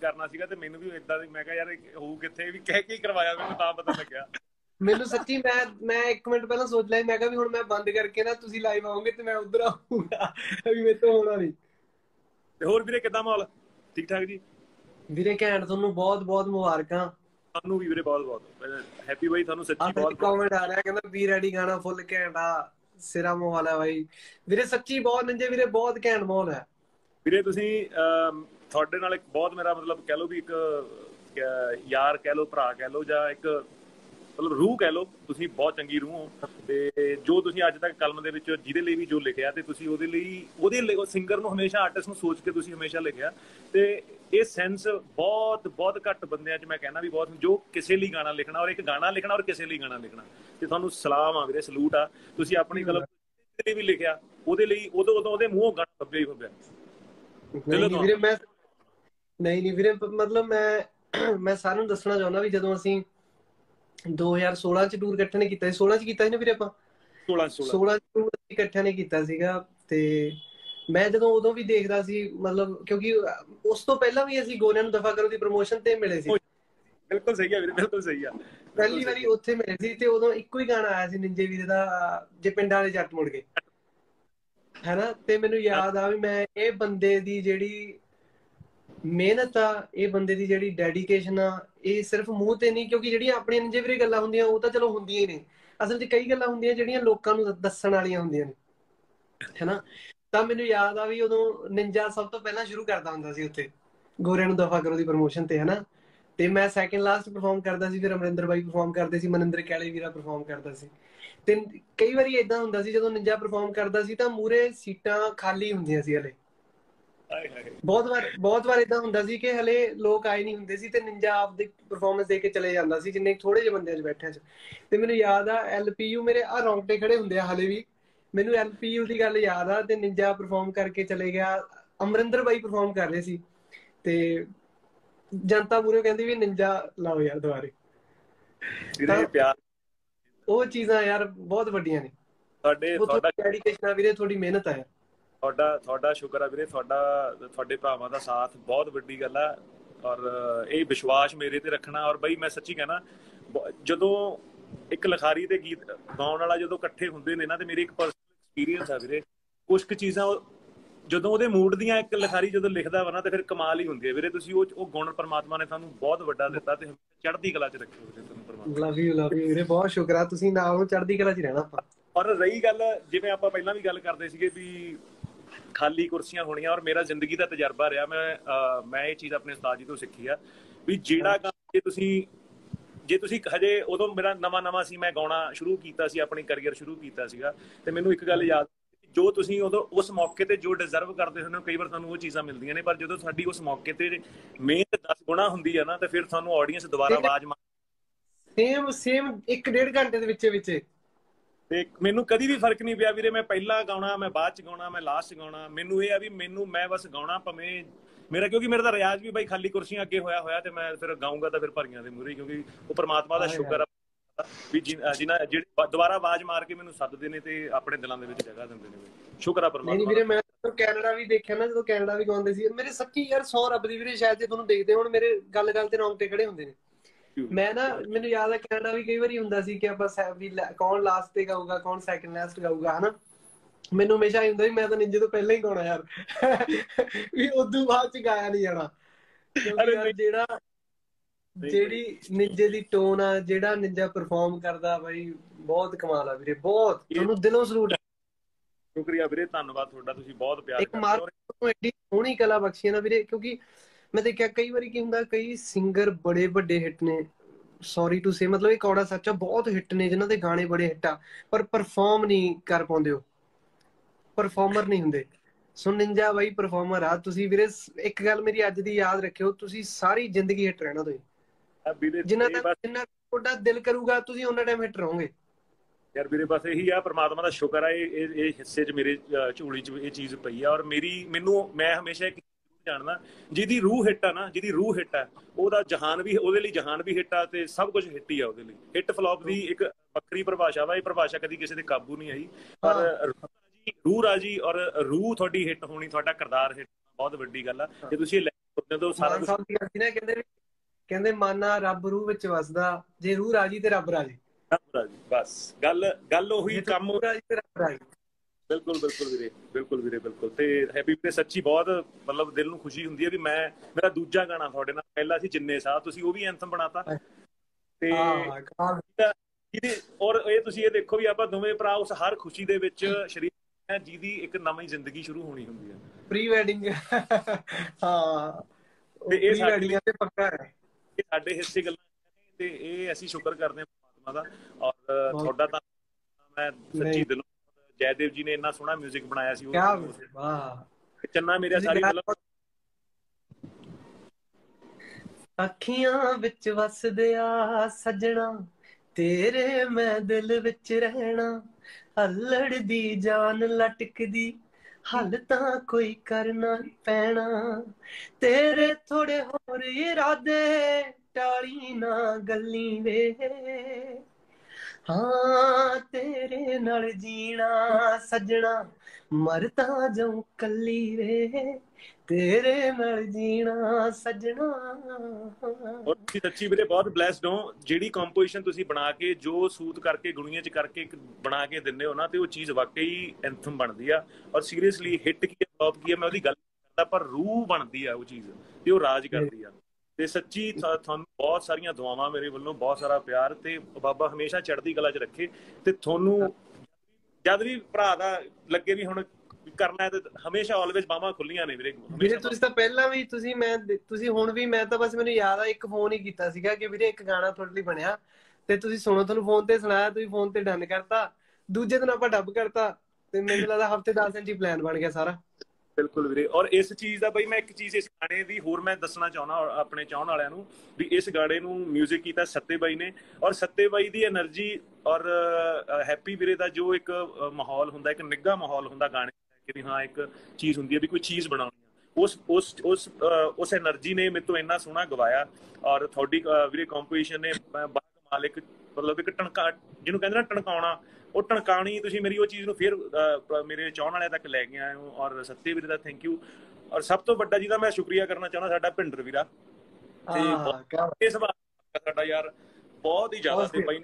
ਕਰਨਾ ਸੀਗਾ ਤੇ ਮੈਨੂੰ ਵੀ ਇਦਾਂ ਦੀ ਮੈਂ ਕਿਹਾ ਯਾਰ ਹੋਊ ਕਿੱਥੇ? ਵੀ ਕਹਿ ਕੇ ਕਰਵਾਇਆ ਮੈਨੂੰ ਤਾਂ ਪਤਾ ਲੱਗਿਆ। ਮੈਨੂੰ ਸੱਚੀ ਮੈਂ ਮੈਂ 1 ਮਿੰਟ ਪਹਿਲਾਂ ਸੋਚ ਲਿਆ ਮੈਂ ਕਿਹਾ ਵੀ ਹੁਣ ਮੈਂ ਬੰਦ ਕਰਕੇ ਨਾ ਤੁਸੀਂ ਲਾਈਵ ਆਉਂਗੇ ਤੇ ਮੈਂ ਉਧਰ ਆਉਂਗਾ ਵੀ ਮੇਰੇ ਤੋਂ ਹੋਣਾ ਨਹੀਂ। ਤੇ ਹੋਰ ਵੀਰੇ ਕਿੱਦਾਂ ਮਾਹੌਲ? ਠੀਕ ਠਾਕ ਜੀ? ਵੀਰੇ ਘੈਂਟ ਤੁਹਾਨੂੰ ਬਹੁਤ ਬਹੁਤ ਮੁਬਾਰਕਾਂ। ਤੁਹਾਨੂੰ ਵੀ ਵੀਰੇ ਬਹੁਤ ਬਹੁਤ। ਹੈਪੀ ਬਾਈ ਤੁਹਾਨੂੰ ਸੱਚੀ ਬਹੁਤ ਕਮੈਂਟ ਆ ਰਿਹਾ ਕਹਿੰਦਾ ਵੀ ਰੈਡੀ ਗਾਣਾ ਫੁੱਲ ਘੈਂਟ ਆ ਸਿਰਾ ਮਾਹੌਲ ਬਾਈ। ਵੀਰੇ ਸੱਚੀ ਬਹੁਤ ਨੰਜੇ ਵੀਰੇ ਬਹੁਤ ਘੈਂਟ ਮਾਹੌਲ ਹੈ। ਵੀਰੇ ਤੁਸੀਂ ਤੁਹਾਡੇ ਨਾਲ ਇੱਕ ਬਹੁਤ ਮੇਰਾ ਮਤਲਬ ਕਹਿ ਲਓ ਵੀ ਇੱਕ ਯਾਰ ਕਹਿ ਲਓ ਭਰਾ ਕਹਿ ਲਓ ਜਾਂ ਇੱਕ ਮਤਲਬ ਰੂਹ ਕਹਿ ਲਓ ਤੁਸੀਂ ਬਹੁਤ ਚੰਗੀ ਰੂਹ ਹੋ। ਤੇ ਜੋ ਤੁਸੀਂ ਅੱਜ ਤੱਕ ਕਲਮ ਦੇ ਵਿੱਚ ਜਿਹਦੇ ਲਈ ਵੀ ਜੋ ਲਿਖਿਆ ਤੇ ਤੁਸੀਂ ਉਹਦੇ ਲਈ ਉਹਦੇ ਲਈ ਸਿੰਗਰ ਨੂੰ ਹਮੇਸ਼ਾ ਆਰਟਿਸਟ ਨੂੰ ਸੋਚ ਕੇ ਤੁਸੀਂ ਹਮੇਸ਼ਾ ਲਿਖਿਆ। ਤੇ ਇਹ ਸੈਂਸ ਬਹੁਤ ਬਹੁਤ ਘੱਟ ਬੰਦਿਆਂ 'ਚ ਮੈਂ ਕਹਿੰਦਾ ਵੀ ਬਹੁਤ ਜੋ ਕਿਸੇ ਲਈ ਗਾਣਾ ਲਿਖਣਾ ਔਰ ਇੱਕ ਗਾਣਾ ਲਿਖਣਾ ਔਰ ਕਿਸੇ ਲਈ ਗਾਣਾ ਲਿਖਣਾ। ਤੇ ਤੁਹਾਨੂੰ ਸਲਾਮ ਆ ਵੀਰੇ ਸਲੂਟ ਆ। ਤੁਸੀਂ ਆਪਣੀ ਕਲਮ ਤੇ ਵੀ ਲਿਖਿਆ ਉਹਦੇ ਲਈ ਉਦੋਂ ਉਦੋਂ ਉਹਦੇ ਮੂੰਹੋਂ ਗਾਣਾ ਫੱਬਿਆ ਹੀ ਨਹੀਂ ਵੀਰੇ ਮੈਂ ਨਹੀਂ ਨਹੀਂ ਵੀਰੇ ਮਤਲਬ ਮੈਂ ਮੈਂ ਸਾਰਿਆਂ ਨੂੰ ਦੱਸਣਾ ਚਾਹੁੰਦਾ ਵੀ ਜਦੋਂ ਅਸੀਂ 2016 ਚ ਟੂਰ ਇਕੱਠੇ ਨੇ ਕੀਤਾ ਸੀ 16 ਚ ਕੀਤਾ ਸੀ ਨਾ ਵੀਰੇ ਆਪਾਂ? 16 16 16 ਚ। ਟੂਰ ਇਕੱਠਿਆਂ ਨੇ ਕੀਤਾ ਸੀਗਾ ਤੇ ਮੈਂ ਜਦੋਂ ਉਦੋਂ ਵੀ ਦੇਖਦਾ ਸੀ ਮਤਲਬ ਕਿਉਂਕਿ ਉਸ ਤੋਂ ਪਹਿਲਾਂ ਵੀ ਅਸੀਂ ਗੋਰਿਆਂ ਨੂੰ ਦਫਾ ਕਰੋ ਦੀ ਪ੍ਰੋਮੋਸ਼ਨ ਤੇ ਮਿਲੇ ਸੀ। ਬਿਲਕੁਲ ਸਹੀ ਆ ਵੀਰੇ ਬਿਲਕੁਲ ਸਹੀ ਆ। ਪਹਿਲੀ ਵਾਰੀ ਉੱਥੇ ਮਿਲੇ ਸੀ ਤੇ ਉਦੋਂ ਇੱਕੋ ਹੀ ਗਾਣਾ ਆਇਆ ਸੀ ਨਿੰਜੇ ਵੀਰੇ ਦਾ ਜੇ ਪਿੰਡਾਂ ਵਾਲੇ ਜੱਟ ਮੁੜ ਗਏ। ਹੈਨਾ? ਤੇ ਮੈਨੂੰ ਯਾਦ ਆ ਵੀ ਮੈਂ ਇਹ ਬੰਦੇ ਦੀ ਜਿਹੜੀ ਮਿਹਨਤ ਆ, ਇਹ ਬੰਦੇ ਦੀ ਜਿਹੜੀ ਡੈਡੀਕੇਸ਼ਨ ਆ, ਇਹ ਸਿਰਫ ਮੂੰਹ ਤੇ ਨਹੀਂ, ਕਿਉਂਕਿ ਜਿਹੜੀਆਂ ਆਪਣੀਆਂ ਨਿੰਜੇ ਗੱਲਾਂ ਹੁੰਦੀਆਂ, ਉਹ ਤਾਂ ਚਲੋ ਹੁੰਦੀਆਂ ਹੀ ਨੇ। ਅਸਲ 'ਚ ਕਈ ਗੱਲਾਂ ਹੁੰਦੀਆਂ ਜਿਹੜੀਆਂ ਲੋਕਾਂ ਨੂੰ ਦੱਸਣ ਵਾਲੀਆਂ ਹੁੰਦੀਆਂ ਨੇ। ਹੈਨਾ? ਤਾਂ ਮੈਨੂੰ ਯਾਦ ਆ ਵੀ ਉਦੋਂ ਨਿੰਜਾ ਸਭ ਤੋਂ ਪਹਿਲਾਂ ਸ਼ੁਰੂ ਕਰਦਾ ਹੁੰਦਾ ਸੀ ਉੱਥੇ। ਗੋਰਿਆਂ ਨੂੰ ਦਫਾ ਕਰੋ ਦੀ ਪ੍ਰੋਮੋਸ਼ਨ ਤੇ, ਹੈਨਾ? ਤੇ ਮੈਂ ਸੈਕਿੰਡ ਲਾਸਟ ਪਰਫਾਰਮ ਕਰਦਾ ਸੀ, ਫਿਰ ਅਮਰਿੰਦਰ ਬਾਈ ਪਰਫਾਰਮ ਕਰਦੇ ਸੀ, ਮਨਿੰਦਰ ਕੈਲੇ ਵੀਰਾ ਪਰਫਾਰਮ ਕਰਦਾ ਸੀ। ਤੇ ਕਈ ਵਾਰੀ ਇਦਾਂ ਹੁੰਦਾ ਸੀ, ਜਦੋਂ ਨਿੰਜਾ ਪਰਫਾਰਮ ਕਰਦਾ ਸੀ ਤਾਂ ਮੂਰੇ ਸੀਟਾਂ ਖਾਲੀ ਹੁੰਦੀਆਂ ਸੀ ਹਲੇ। ਬਹੁਤ ਵਾਰ ਬਹੁਤ ਵਾਰ ਇਦਾਂ ਹੁੰਦਾ ਸੀ ਕਿ ਹਲੇ ਲੋਕ ਆਏ ਨਹੀਂ ਹੁੰਦੇ ਸੀ ਤੇ ਨਿੰਜਾ ਆਪਦੀ ਪਰਫਾਰਮੈਂਸ ਦੇ ਕੇ ਚਲੇ ਜਾਂਦਾ ਸੀ ਜਿੰਨੇ ਥੋੜੇ ਜਿਹੇ ਬੰਦਿਆਂ 'ਚ ਬੈਠਿਆਂ 'ਚ। ਤੇ ਮੈਨੂੰ ਯਾਦ ਆ ਐਲਪੀਯੂ ਮੇਰੇ ਆ ਰੌਂਗਟੇ ਖੜੇ ਹੁੰਦੇ ਆ ਹਲੇ ਵੀ। ਮੈਨੂੰ ਐਲਪੀਯੂ ਦੀ ਗੱਲ ਯਾਦ ਆ ਤੇ ਨਿੰਜਾ ਪਰਫਾਰਮ ਕਰਕੇ ਚਲੇ ਗਿਆ ਅਮਰਿੰਦਰ ਬਾਈ ਪਰਫਾਰਮ ਕਰ ਰਹੇ ਸੀ। ਤੇ ਜਨਤਾ ਪੂਰੇ ਕਹਿੰਦੀ ਵੀ ਨਿੰਜਾ ਲਾਓ ਯਾਰ ਦੁਬਾਰੇ। ਵੀਰੇ ਪਿਆਰ ਉਹ ਚੀਜ਼ਾਂ ਯਾਰ ਬਹੁਤ ਵੱਡੀਆਂ ਨੇ। ਤੁਹਾਡਾ ਤੁਹਾਡੀ ਡੈਡੀਕੇਸ਼ਨ ਆ ਵੀਰੇ ਤੁਹਾਡੀ ਮਿਹਨਤ ਆ ਯਾਰ। ਤੁਹਾਡਾ ਤੁਹਾਡਾ ਸ਼ੁਕਰ ਆ ਵੀਰੇ ਤੁਹਾਡਾ ਤੁਹਾਡੇ ਭਰਾਵਾਂ ਦਾ ਸਾਥ ਬਹੁਤ ਵੱਡੀ ਗੱਲ ਆ ਔਰ ਇਹ ਵਿਸ਼ਵਾਸ ਮੇਰੇ ਤੇ ਰੱਖਣਾ ਔਰ ਬਈ ਮੈਂ ਸੱਚੀ ਕਹਿਣਾ ਜਦੋਂ ਇੱਕ ਲਖਾਰੀ ਤੇ ਗੀਤ ਗਾਉਣ ਵਾਲਾ ਜਦੋਂ ਇਕੱਠੇ ਹੁੰਦੇ ਨੇ ਨਾ ਤੇ ਮੇਰੀ ਇੱਕ ਪਰਸਨਲ ਐਕਸਪੀਰੀਅੰਸ ਆ ਵੀਰੇ ਕੁਝ ਕੁ ਚੀਜ਼ਾਂ ਜਦੋਂ ਉਹਦੇ ਮੂਡ ਦੀਆਂ ਇੱਕ ਲਖਾਰੀ ਜਦੋਂ ਲਿਖਦਾ ਵਾ ਨਾ ਤੇ ਫਿਰ ਕਮਾਲ ਹੀ ਹੁੰਦੀ ਹੈ ਵੀਰੇ ਤੁਸੀਂ ਉਹ ਉਹ ਗੁਣ ਪਰਮਾਤਮਾ ਨੇ ਤੁਹਾਨੂੰ ਬਹੁਤ ਵੱਡਾ ਦਿੱਤਾ ਤੇ ਚੜ੍ਹਦੀ ਕਲਾ 'ਚ ਰੱਖਿਓ ਵੀਰੇ ਤੁਹਾਨੂੰ ਪਰਮਾਤਮਾ ਲਵ ਯੂ ਲਵ ਯੂ ਵੀਰੇ ਬਹੁਤ ਸ਼ੁਕਰ ਆ ਤੁਸੀਂ ਨਾਲ ਨੂੰ ਚੜ੍ਹਦੀ ਕਲਾ 'ਚ ਰਹਿਣਾ ਆਪਾਂ। ਔਰ ਰਹੀ ਗੱਲ ਜਿਵੇਂ ਆਪਾਂ ਪਹਿਲਾਂ ਵੀ ਗੱਲ ਕਰਦੇ ਸੀਗੇ ਵੀ ਖਾਲੀ ਕੁਰਸੀਆਂ ਹੋਣੀਆਂ ਔਰ ਮੇਰਾ ਜ਼ਿੰਦਗੀ ਦਾ ਤਜਰਬਾ ਰਿਹਾ। ਮੈਂ ਮੈਂ ਇਹ ਚੀਜ਼ ਆਪਣੇ ਉਸਤਾਦ ਜੀ ਤੋਂ ਸਿੱਖੀ ਆ ਵੀ ਜਿਹੜਾ ਕੰਮ ਜੇ ਤੁਸੀਂ ਜੇ ਤੁਸੀਂ ਹਜੇ ਉਦੋਂ ਮੇਰਾ ਨਵਾਂ ਨਵਾਂ ਸੀ ਮੈਂ ਗਾਉਣਾ ਸ਼ੁਰੂ ਕੀਤਾ ਸੀ ਆਪਣੀ ਕੈਰੀਅਰ ਸ਼ੁਰੂ ਕੀਤਾ ਸੀਗਾ ਤੇ ਮੈਨੂੰ ਇੱਕ ਗੱਲ ਯਾਦ ਜੋ ਤੁਸੀਂ ਉਦੋਂ ਉਸ ਮੌਕੇ ਤੇ ਜੋ ਡਿਜ਼ਰਵ ਕਰਦੇ ਹੁੰਦੇ ਹੋ ਕਈ ਵਾਰ ਤੁਹਾਨੂੰ ਉਹ ਚੀਜ਼ਾਂ ਮਿਲਦੀਆਂ ਨੇ ਪਰ ਜਦੋਂ ਸਾਡੀ ਉਸ ਮੌਕੇ ਤੇ ਮਿਹਨਤ 10 ਗੁਣਾ ਹੁੰਦੀ ਆ ਨਾ ਤੇ ਫਿਰ ਤੁਹਾਨੂੰ ਆਡੀਅנס ਦੁਬਾਰਾ ਆਵਾਜ਼ ਮਾਰ ਸੇਮ ਸੇਮ 1.5 ਘੰਟੇ ਦੇ ਵਿੱਚ ਵਿੱਚ ਤੇ ਮੈਨੂੰ ਕਦੀ ਵੀ ਫ਼ਰਕ ਨਹੀਂ ਪਿਆ ਵੀਰੇ ਮੈਂ ਪਹਿਲਾਂ ਗਾਉਣਾ ਮੈਂ ਬਾਅਦ ਚ ਗਾਉਣਾ ਮੈਂ ਲਾਸਟ ਚ ਗਾਉਣਾ। ਮੈਨੂੰ ਇਹ ਆ ਵੀ ਮੈਨੂੰ ਮੈਂ ਬਸ ਗਾਉਣਾ ਭਵੇਂ ਮੇਰਾ ਕਿਉਂਕਿ ਮੇਰਾ ਤਾਂ ਰਿਆਜ਼ ਵੀ ਬਾਈ ਖਾਲੀ ਕੁਰਸੀਆਂ ਅੱਗੇ ਹੋਇਆ ਹੋਇਆ ਤੇ ਮੈਂ ਫਿਰ ਗਾਉਂਗਾ ਤਾਂ ਫਿਰ ਭਰੀਆਂ ਦੇ ਮੂਰੇ ਕਿਉਂਕਿ ਉਹ ਪ੍ਰਮਾਤਮਾ ਦਾ ਸ਼ੁਕਰ ਆ। ਵੀ ਜਿਨ੍ਹਾਂ ਜਿਹੜੇ ਦੁਬਾਰਾ ਆਵਾਜ਼ ਮਾਰ ਕੇ ਮੈਨੂੰ ਸੱਦਦੇ ਨੇ ਤੇ ਆਪਣੇ ਦਿਲਾਂ ਦੇ ਵਿੱਚ ਜਗ੍ਹਾ ਦਿੰਦੇ ਨੇ। ਸ਼ੁਕਰ ਆ ਨਹੀਂ ਨਹੀਂ ਪ੍ਰਮਾਤਮਾ ਵੀਰੇ ਮੈਂ ਜਦੋਂ ਕੈਨੇਡਾ ਵੀ ਦੇਖਿਆ ਨਾ ਜਦੋਂ ਕੈਨੇਡਾ ਵੀ ਗਾਉਂਦੇ ਸੀ ਮੇਰੇ ਸੱਚੀ ਯਾਰ ਸੌ ਰੱਬ ਦੀ ਵੀਰੇ ਸ਼ਾਇਦ ਜੇ ਤੁਹਾਨੂੰ ਦੇਖਦੇ ਹੁਣ ਮੇਰੇ ਗੱਲ ਗੱਲ ਤੇ ਰੌਂਗਟੇ ਖੜੇ ਹੁੰਦੇ ਨੇ। ਮੈਂ ਨਾ ਮੈਨੂੰ ਯਾਦ ਆ ਕੈਨੇਡਾ ਵੀ ਕਈ ਵਾਰੀ ਹੁੰਦਾ ਸੀ ਕਿ ਆਪਾਂ ਵੀ ਕੌਣ ਲਾਸਟ ਤੇ ਗਾਊਗਾ ਕੌਣ ਸੈਕਿੰਡ ਲਾਸਟ ਗਾਊਗਾ ਹਨਾ? ਮੈਨੂੰ ਹਮੇਸ਼ਾ ਹੁੰਦਾ ਵੀ ਮੈਂ ਤਾਂ ਨਿੰਜੇ ਤੋਂ ਪਹਿਲਾਂ ਹੀ ਗਾਉਣਾ ਯਾਰ। ਵੀ ਉਦੋਂ ਬਾਅਦ ਚ ਗਾਇਆ ਨਹੀਂ ਜਾਣਾ। ਅਰੇ। ਜਿਹੜਾ ਜਿਹੜੀ ਨਿੰਜੇ ਦੀ ਟੋਨ ਆ ਜਿਹੜਾ ਨਿੰਜਾ ਪਰਫਾਰਮ ਕਰਦਾ ਬਾਈ ਬਹੁਤ ਕਮਾਲ ਆ ਵੀਰੇ ਬਹੁਤ। ਤੁਹਾਨੂੰ ਦਿਲੋਂ ਸਲੂਟ ਸ਼ੁਕਰੀਆ ਵੀਰੇ ਧੰਨਵਾਦ ਤੁਹਾਡਾ ਤੁਸੀਂ ਬਹੁਤ ਪਿਆਰ ਇੱਕ ਕਰਦੇ ਮਾਰ ਹੋ। ਔਰ ਨੂੰ ਐਡੀ ਸੋਹਣੀ ਕਲਾ ਬਖਸ਼ੀ ਹੈ ਨਾ ਵੀਰੇ ਕਿਉਂਕਿ ਮੈਂ ਦੇਖਿਆ ਕਈ ਵਾਰੀ ਕੀ ਹੁੰਦਾ ਕਈ ਸਿੰਗਰ ਬੜੇ ਵੱਡੇ ਹਿੱਟ ਨੇ ਸੌਰੀ ਟੂ ਸੇ ਮਤਲਬ ਇਹ ਕੌੜਾ ਸੱਚ ਬਹੁਤ ਹਿੱਟ ਨੇ ਜਿਨ੍ਹਾਂ ਦੇ ਗਾਣੇ ਬੜੇ ਹਿੱਟ ਆ ਪਰ ਪਰਫਾਰਮ ਨਹੀਂ ਕਰ ਪਾਉਂਦੇ ਹੋ ਪਰਫਾਰਮਰ ਨਹੀਂ ਹੁੰਦੇ। ਸੋ ਨਿੰਜਾ ਬਾਈ ਪਰਫਾਰਮਰ ਆ ਤੁਸੀਂ ਵੀਰੇ ਇੱਕ ਗੱਲ ਮੇਰੀ ਅੱਜ ਦੀ ਯਾਦ ਰੱਖਿਓ ਤੁਸੀਂ ਸਾਰੀ ਜ਼ਿੰਦਗੀ ਹਿੱਟ ਰਹਿਣਾ ਤੁਸੀਂ। ਜਿੰਨਾ ਤੱਕ ਜਿੰਨਾ ਤੁਹਾਡਾ ਦਿਲ ਕਰੂਗਾ ਤੁਸੀਂ ਉਹਨਾਂ ਟਾਈਮ ਹਿੱਟ ਰਹੋਗੇ। ਯਾਰ ਵੀਰੇ ਬਸ ਇਹੀ ਆ ਪ੍ਰਮਾਤਮਾ ਦਾ ਸ਼ੁਕਰ ਆ ਇਹ ਇਹ ਹਿੱਸੇ 'ਚ ਮੇਰੇ ਝੋਲੀ 'ਚ ਇਹ ਚੀਜ਼ ਪਈ ਆ ਔਰ ਮੇਰੀ ਮੈਨੂੰ ਮੈਂ ਹਮੇਸ਼ਾ ਇੱਕ ਜਾਣਦਾ ਜਿਹਦੀ ਰੂਹ ਹਿੱਟ ਆ ਨਾ ਜਿਹਦੀ ਰੂਹ ਹਿੱਟ ਆ ਉਹਦਾ ਜਹਾਨ ਵੀ ਉਹਦੇ ਲਈ ਜਹਾਨ ਵੀ ਹਿੱਟ ਆ ਤੇ ਸਭ ਕੁਝ ਹਿੱਟ ਹੀ ਆ ਉਹਦੇ ਲਈ। ਹਿੱਟ ਫਲॉप ਦੀ ਇੱਕ ਵੱਖਰੀ ਪਰਿਭਾਸ਼ਾ ਵਾ ਇਹ ਪਰਿਭਾਸ਼ਾ ਕਦੀ ਕਿਸੇ ਦੇ ਕਾਬੂ ਨਹੀਂ ਆਈ। ਪਰ ਰੂਹ ਰਾਜੀ ਰੂਹ ਰਾਜੀ ਔਰ ਰੂਹ ਤੁਹਾਡੀ ਹਿੱਟ ਹੋਣੀ ਤੁਹਾਡਾ ਕਿਰਦਾਰ ਹਿੱਟ ਬਹੁਤ ਵੱਡੀ ਗੱਲ ਆ। ਜੇ ਤੁਸੀਂ ਇਹ ਲੈ ਜਦੋਂ ਸਾਰਾ ਮਾਨ ਕੁਝ ਸਾਹਿਬ ਦੀ ਗੱਲ ਸੀ ਨਾ ਕਹਿੰਦੇ ਕਹਿੰਦੇ ਮਾਨਾ ਰੱਬ ਰੂਹ ਵਿੱਚ ਵਸਦਾ ਜੇ ਰੂਹ ਰਾਜੀ ਤੇ ਰੱਬ ਰਾਜੀ। ਰਾਜੀ ਬਸ। ਗੱਲ ਗੱਲ ਉਹੀ ਕੰਮ ਰੂਹ ਰਾਜੀ ਤੇ ਰੱਬ ਰਾਜੀ। ਬਿਲਕੁਲ ਬਿਲਕੁਲ ਵੀਰੇ ਬਿਲਕੁਲ ਵੀਰੇ ਬਿਲਕੁਲ। ਤੇ ਹੈਪੀ ਵੀਰੇ ਸੱਚੀ ਬਹੁਤ ਮਤਲਬ ਦਿਲ ਨੂੰ ਖੁਸ਼ੀ ਹੁੰਦੀ ਹੈ ਵੀ ਮੈਂ ਮੇਰਾ ਦੂਜਾ ਗਾਣਾ ਤੁਹਾਡੇ ਨਾਲ ਪਹਿਲਾ ਸੀ ਜਿੰਨੇ ਸਾਹ ਤੁਸੀਂ ਉਹ ਵੀ ਐਂਥਮ ਬਣਾਤਾ। ਤੇ ਜਿਹਦੇ ਔਰ ਇਹ ਤੁਸੀਂ ਇਹ ਦੇਖੋ ਵੀ ਆਪਾਂ ਦੋਵੇਂ ਭਰਾ ਉਸ ਹਰ ਖੁਸ਼ੀ ਦੇ ਵਿੱਚ ਸ਼ਰੀਕ ਹੈ ਜਿਹਦੀ ਇੱਕ ਨਵੀਂ ਜ਼ਿੰਦਗੀ ਸ਼ੁਰੂ ਹੋਣੀ ਹੁੰਦੀ ਹੈ। ਪ੍ਰੀ ਵੈਡਿੰਗ ਹਾਂ। ਤੇ ਇਹ ਪ੍ਰੀ ਸਾਡੀ- ਵੈਡਿੰਗ ਤੇ ਪੱਕਾ ਹੈ। ਇਹ ਸਾਡੇ ਹਿੱਸੇ ਗੱਲਾਂ ਤੇ ਇਹ ਅਸੀਂ ਸ਼ੁਕਰ ਕਰਦੇ ਹਾਂ ਪਰਮਾਤਮਾ ਦਾ। ਔਰ ਤੁਹਾਡਾ ਤਾਂ ਮੈਂ ਸੱਚੀ। ਦਿਲੋਂ ਜੈਦੇਵ ਜੀ ਨੇ ਇੰਨਾ ਸੋਹਣਾ 뮤직 ਬਣਾਇਆ ਸੀ ਉਹ ਵਾਹ। ਚੰਨਾ ਮੇਰੇ ਸਾਰੀ ਮਤਲਬ ਅੱਖੀਆਂ ਵਿੱਚ ਵਸਦੇ ਆ ਸੱਜਣਾ ਤੇਰੇ ਮੈਂ ਦਿਲ ਵਿੱਚ ਰਹਿਣਾ। ਹੱਲੜ ਦੀ ਜਾਨ ਲਟਕਦੀ ਹੱਲ ਤਾਂ ਕੋਈ ਕਰਨਾ ਪੈਣਾ। ਤੇਰੇ ਥੋੜੇ ਹੋਰ ਇਰਾਦੇ ਟਾਲੀ ਨਾ ਗੱਲੀ ਵੇ। ਹਾਂ, ਤੇਰੇ ਨਾਲ ਜੀਣਾ, ਸੱਜਣਾ ਮਰ ਜਾਉ ਕੱਲੀ ਵੇ। ਤੇਰੇ ਨਾਲ ਜੀਣਾ, ਸੱਜਣਾ। ਔਰ ਤੁਸੀਂ ਸੱਚੀ ਵੀਰੇ ਬਹੁਤ ਬlesed ਹੋ। ਜਿਹੜੀ ਕੰਪੋਜੀਸ਼ਨ ਤੁਸੀਂ ਬਣਾ ਕੇ, ਜੋ ਸੂਤ ਕਰਕੇ, ਗੁਣੀਆਂ ਚ ਕਰਕੇ ਬਣਾ ਕੇ ਦਿੰਦੇ ਹੋ ਨਾ, ਤੇ ਉਹ ਚੀਜ਼ ਵਾਕਈ ਐਂਥਮ ਬਣਦੀ ਆ। ਔਰ ਸੀਰੀਅਸਲੀ ਹਿੱਟ ਕੀ ਹੈ ਫਲॉप ਕੀ ਹੈ, ਮੈਂ ਉਹਦੀ ਗੱਲ ਕਰਦਾ, ਪਰ ਰੂਹ ਬਣਦੀ ਆ ਉਹ ਚੀਜ਼, ਤੇ ਉਹ ਰਾਜ ਕਰਦੀ ਆ। ਤੇ ਸੱਚੀ ਤੁਹਾ- ਤੁਹਾਨੂੰ ਬਹੁਤ ਸਾਰੀਆਂ ਦੁਆਵਾਂ ਮੇਰੇ ਵੱਲੋਂ ਬਹੁਤ ਸਾਰਾ ਪਿਆਰ ਤੇ ਬਾਬਾ ਹਮੇਸ਼ਾ ਚੜ੍ਹਦੀ ਕਲਾ 'ਚ ਰੱਖੇ ਤੇ ਤੁਹਾਨੂੰ ਜਦ ਵੀ ਭਰਾ ਦਾ ਲੱਗੇ ਵੀ ਹੁਣ ਕਰਨਾ ਹੈ ਤੇ ਹਮੇਸ਼ਾ ਆਲਵੇਜ਼ ਬਾਹਾਂ ਖੁੱਲੀਆਂ ਨੇ ਵੀਰੇ ਵੀਰੇ ਤੁਸੀਂ ਤਾਂ ਪਹਿਲਾਂ ਵੀ ਤੁਸੀਂ ਮੈਂ ਤੁਸੀਂ ਹੁਣ ਵੀ ਮੈਂ ਤਾਂ ਬਸ ਮੈਨੂੰ ਯਾਦ ਆ ਇੱਕ ਫੋਨ ਹੀ ਕੀਤਾ ਸੀਗਾ ਕਿ ਵੀਰੇ ਇੱਕ ਗਾਣਾ ਤੁਹਾਡੇ ਲਈ ਬਣਿਆ ਤੇ ਤੁਸੀਂ ਸੁਣੋ ਤੁਹਾਨੂੰ ਫੋਨ ਤੇ ਸੁਣਾਇਆ ਤੁਸੀਂ ਫੋਨ ਤੇ ਡਨ ਕਰਤਾ ਦੂਜੇ ਦਿਨ ਆਪਾਂ ਡੱਬ ਕਰਤਾ ਤੇ ਮੈਨੂੰ ਲੱਗਦਾ ਹਫ਼ਤੇ 10 ਦਿਨ ਚ ਪਲਾਨ ਬਣ ਗਿਆ ਸਾਰਾ। ਬਿਲਕੁਲ ਵੀਰੇ। ਔਰ ਇਸ ਚੀਜ਼ ਦਾ ਬਈ ਮੈਂ ਇੱਕ ਚੀਜ਼ ਇਸ ਗਾਣੇ ਦੀ ਹੋਰ ਮੈਂ ਦੱਸਣਾ ਚਾਹਣਾ ਆਪਣੇ ਚਾਹਣ ਵਾਲਿਆਂ ਨੂੰ ਵੀ ਇਸ ਗਾਣੇ ਨੂੰ 뮤직 ਕੀਤਾ ਸੱਤੇ ਬਾਈ ਨੇ। ਔਰ ਸੱਤੇ ਬਾਈ ਦੀ એનર્ਜੀ ਔਰ ਹੈਪੀ ਵੀਰੇ ਦਾ ਜੋ ਇੱਕ ਮਾਹੌਲ ਹੁੰਦਾ, ਇੱਕ ਨਿੱਗਾ ਮਾਹੌਲ ਹੁੰਦਾ ਗਾਣੇ ਕਿ ਵੀ ਹਾਂ, ਇੱਕ ਚੀਜ਼ ਹੁੰਦੀ ਹੈ ਵੀ ਕੋਈ ਚੀਜ਼ ਬਣਾਉਣੀ ਉਸ ਉਸ ਉਸ ਉਸ એનર્ਜੀ ਨੇ ਮੈਨੂੰ ਇੰਨਾ ਸੋਹਣਾ ਗਵਾਇਆ। ਔਰ ਤੁਹਾਡੀ ਵੀਰੇ ਕੰਪੋਜੀਸ਼ਨ ਨੇ ਬਾ ਕਮਾਲ ਮਤਲਬ ਇੱਕ ਟਣਕਾ, ਜਿਹਨੂੰ ਕਹਿੰਦੇ ਨਾ ਟਣਕਾਉਣਾ ਉਹ ਟਣਕਾਣੀ ਤੁਸੀਂ ਮੇਰੀ ਉਹ ਚੀਜ਼ ਨੂੰ ਫਿਰ ਮੇਰੇ ਚਾਹਣ ਵਾਲਿਆਂ ਤੱਕ ਲੈ ਕੇ ਆਏ ਹੋ ਔਰ ਸੱਤੇ ਵੀਰੇ ਦਾ ਥੈਂਕ ਯੂ ਔਰ ਸਭ ਤੋਂ ਵੱਡਾ ਜਿਹਦਾ ਮੈਂ ਸ਼ੁਕਰੀਆ ਕਰਨਾ ਚਾਹੁੰਦਾ ਸਾਡਾ ਭਿੰਡਰ ਵੀਰਾ। ਤੇ ਇਸ ਵਾਰ ਸਾਡਾ ਯਾਰ ਬਹੁਤ ਹੀ ਜ਼ਿਆਦਾ ਤੇ ਬਾਈ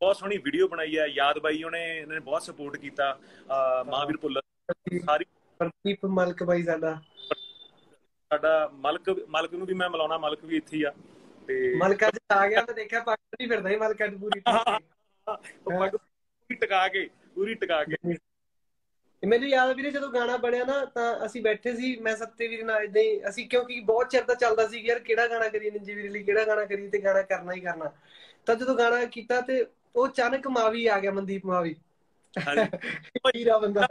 ਬਹੁਤ ਸੋਹਣੀ ਵੀਡੀਓ ਬਣਾਈ ਹੈ ਯਾਦ ਬਾਈ ਉਹਨੇ ਇਹਨਾਂ ਨੇ ਬਹੁਤ ਸਪੋਰਟ ਕੀਤਾ ਮਹਾਵੀਰ ਭੁੱਲਰ ਸਾਰੀ ਪ੍ਰਦੀਪ ਮਲਕ ਬਾਈ ਸਾਡਾ। ਸਾਡਾ ਮਲਕ ਮਲਕ ਨੂੰ ਵੀ ਮੈਂ ਮਿਲਾਉਣਾ ਮਲਕ ਵੀ ਇੱਥੇ ਹੀ ਆ ਤੇ ਮਲਕਾ ਚ ਆ ਗਿਆ ਮੈਂ ਦੇਖਿਆ ਪੱਕ ਨਹੀਂ ਫਿਰਦਾ ਹੀ ਮਲਕਾ ਚ ਪੂਰੀ ਉਹ ਪੱਗ ਟਿਕਾ ਕੇ ਪੂਰੀ ਟਿਕਾ ਕੇ। ਮੈਨੂੰ ਯਾਦ ਆ ਵੀਰੇ ਜਦੋਂ ਗਾਣਾ ਬਣਿਆ ਨਾ ਤਾਂ ਅਸੀਂ ਬੈਠੇ ਸੀ ਮੈਂ ਸੱਤੇ ਵੀਰ ਨਾਲ ਇਦਾਂ ਹੀ ਅਸੀਂ ਕਿਉਂਕਿ ਬਹੁਤ ਚਿਰ ਦਾ ਚੱਲਦਾ ਸੀ ਯਾਰ ਕਿਹੜਾ ਗਾਣਾ ਕਰੀਏ ਨਿੰਜੀ ਵੀਰ ਲਈ ਕਿਹੜਾ ਗਾਣਾ ਕਰੀਏ ਤੇ ਗਾਣਾ ਕਰਨਾ ਹੀ ਕਰਨਾ। ਤਾਂ ਜਦੋਂ ਗਾਣਾ ਕੀਤਾ ਤੇ ਉਹ ਅਚਾਨਕ ਮਾਵੀ ਆ ਗਿਆ ਮਨਦੀਪ ਮਾਵੀ। ਹਾਂਜੀ। ਹੀਰਾ ਬੰਦਾ।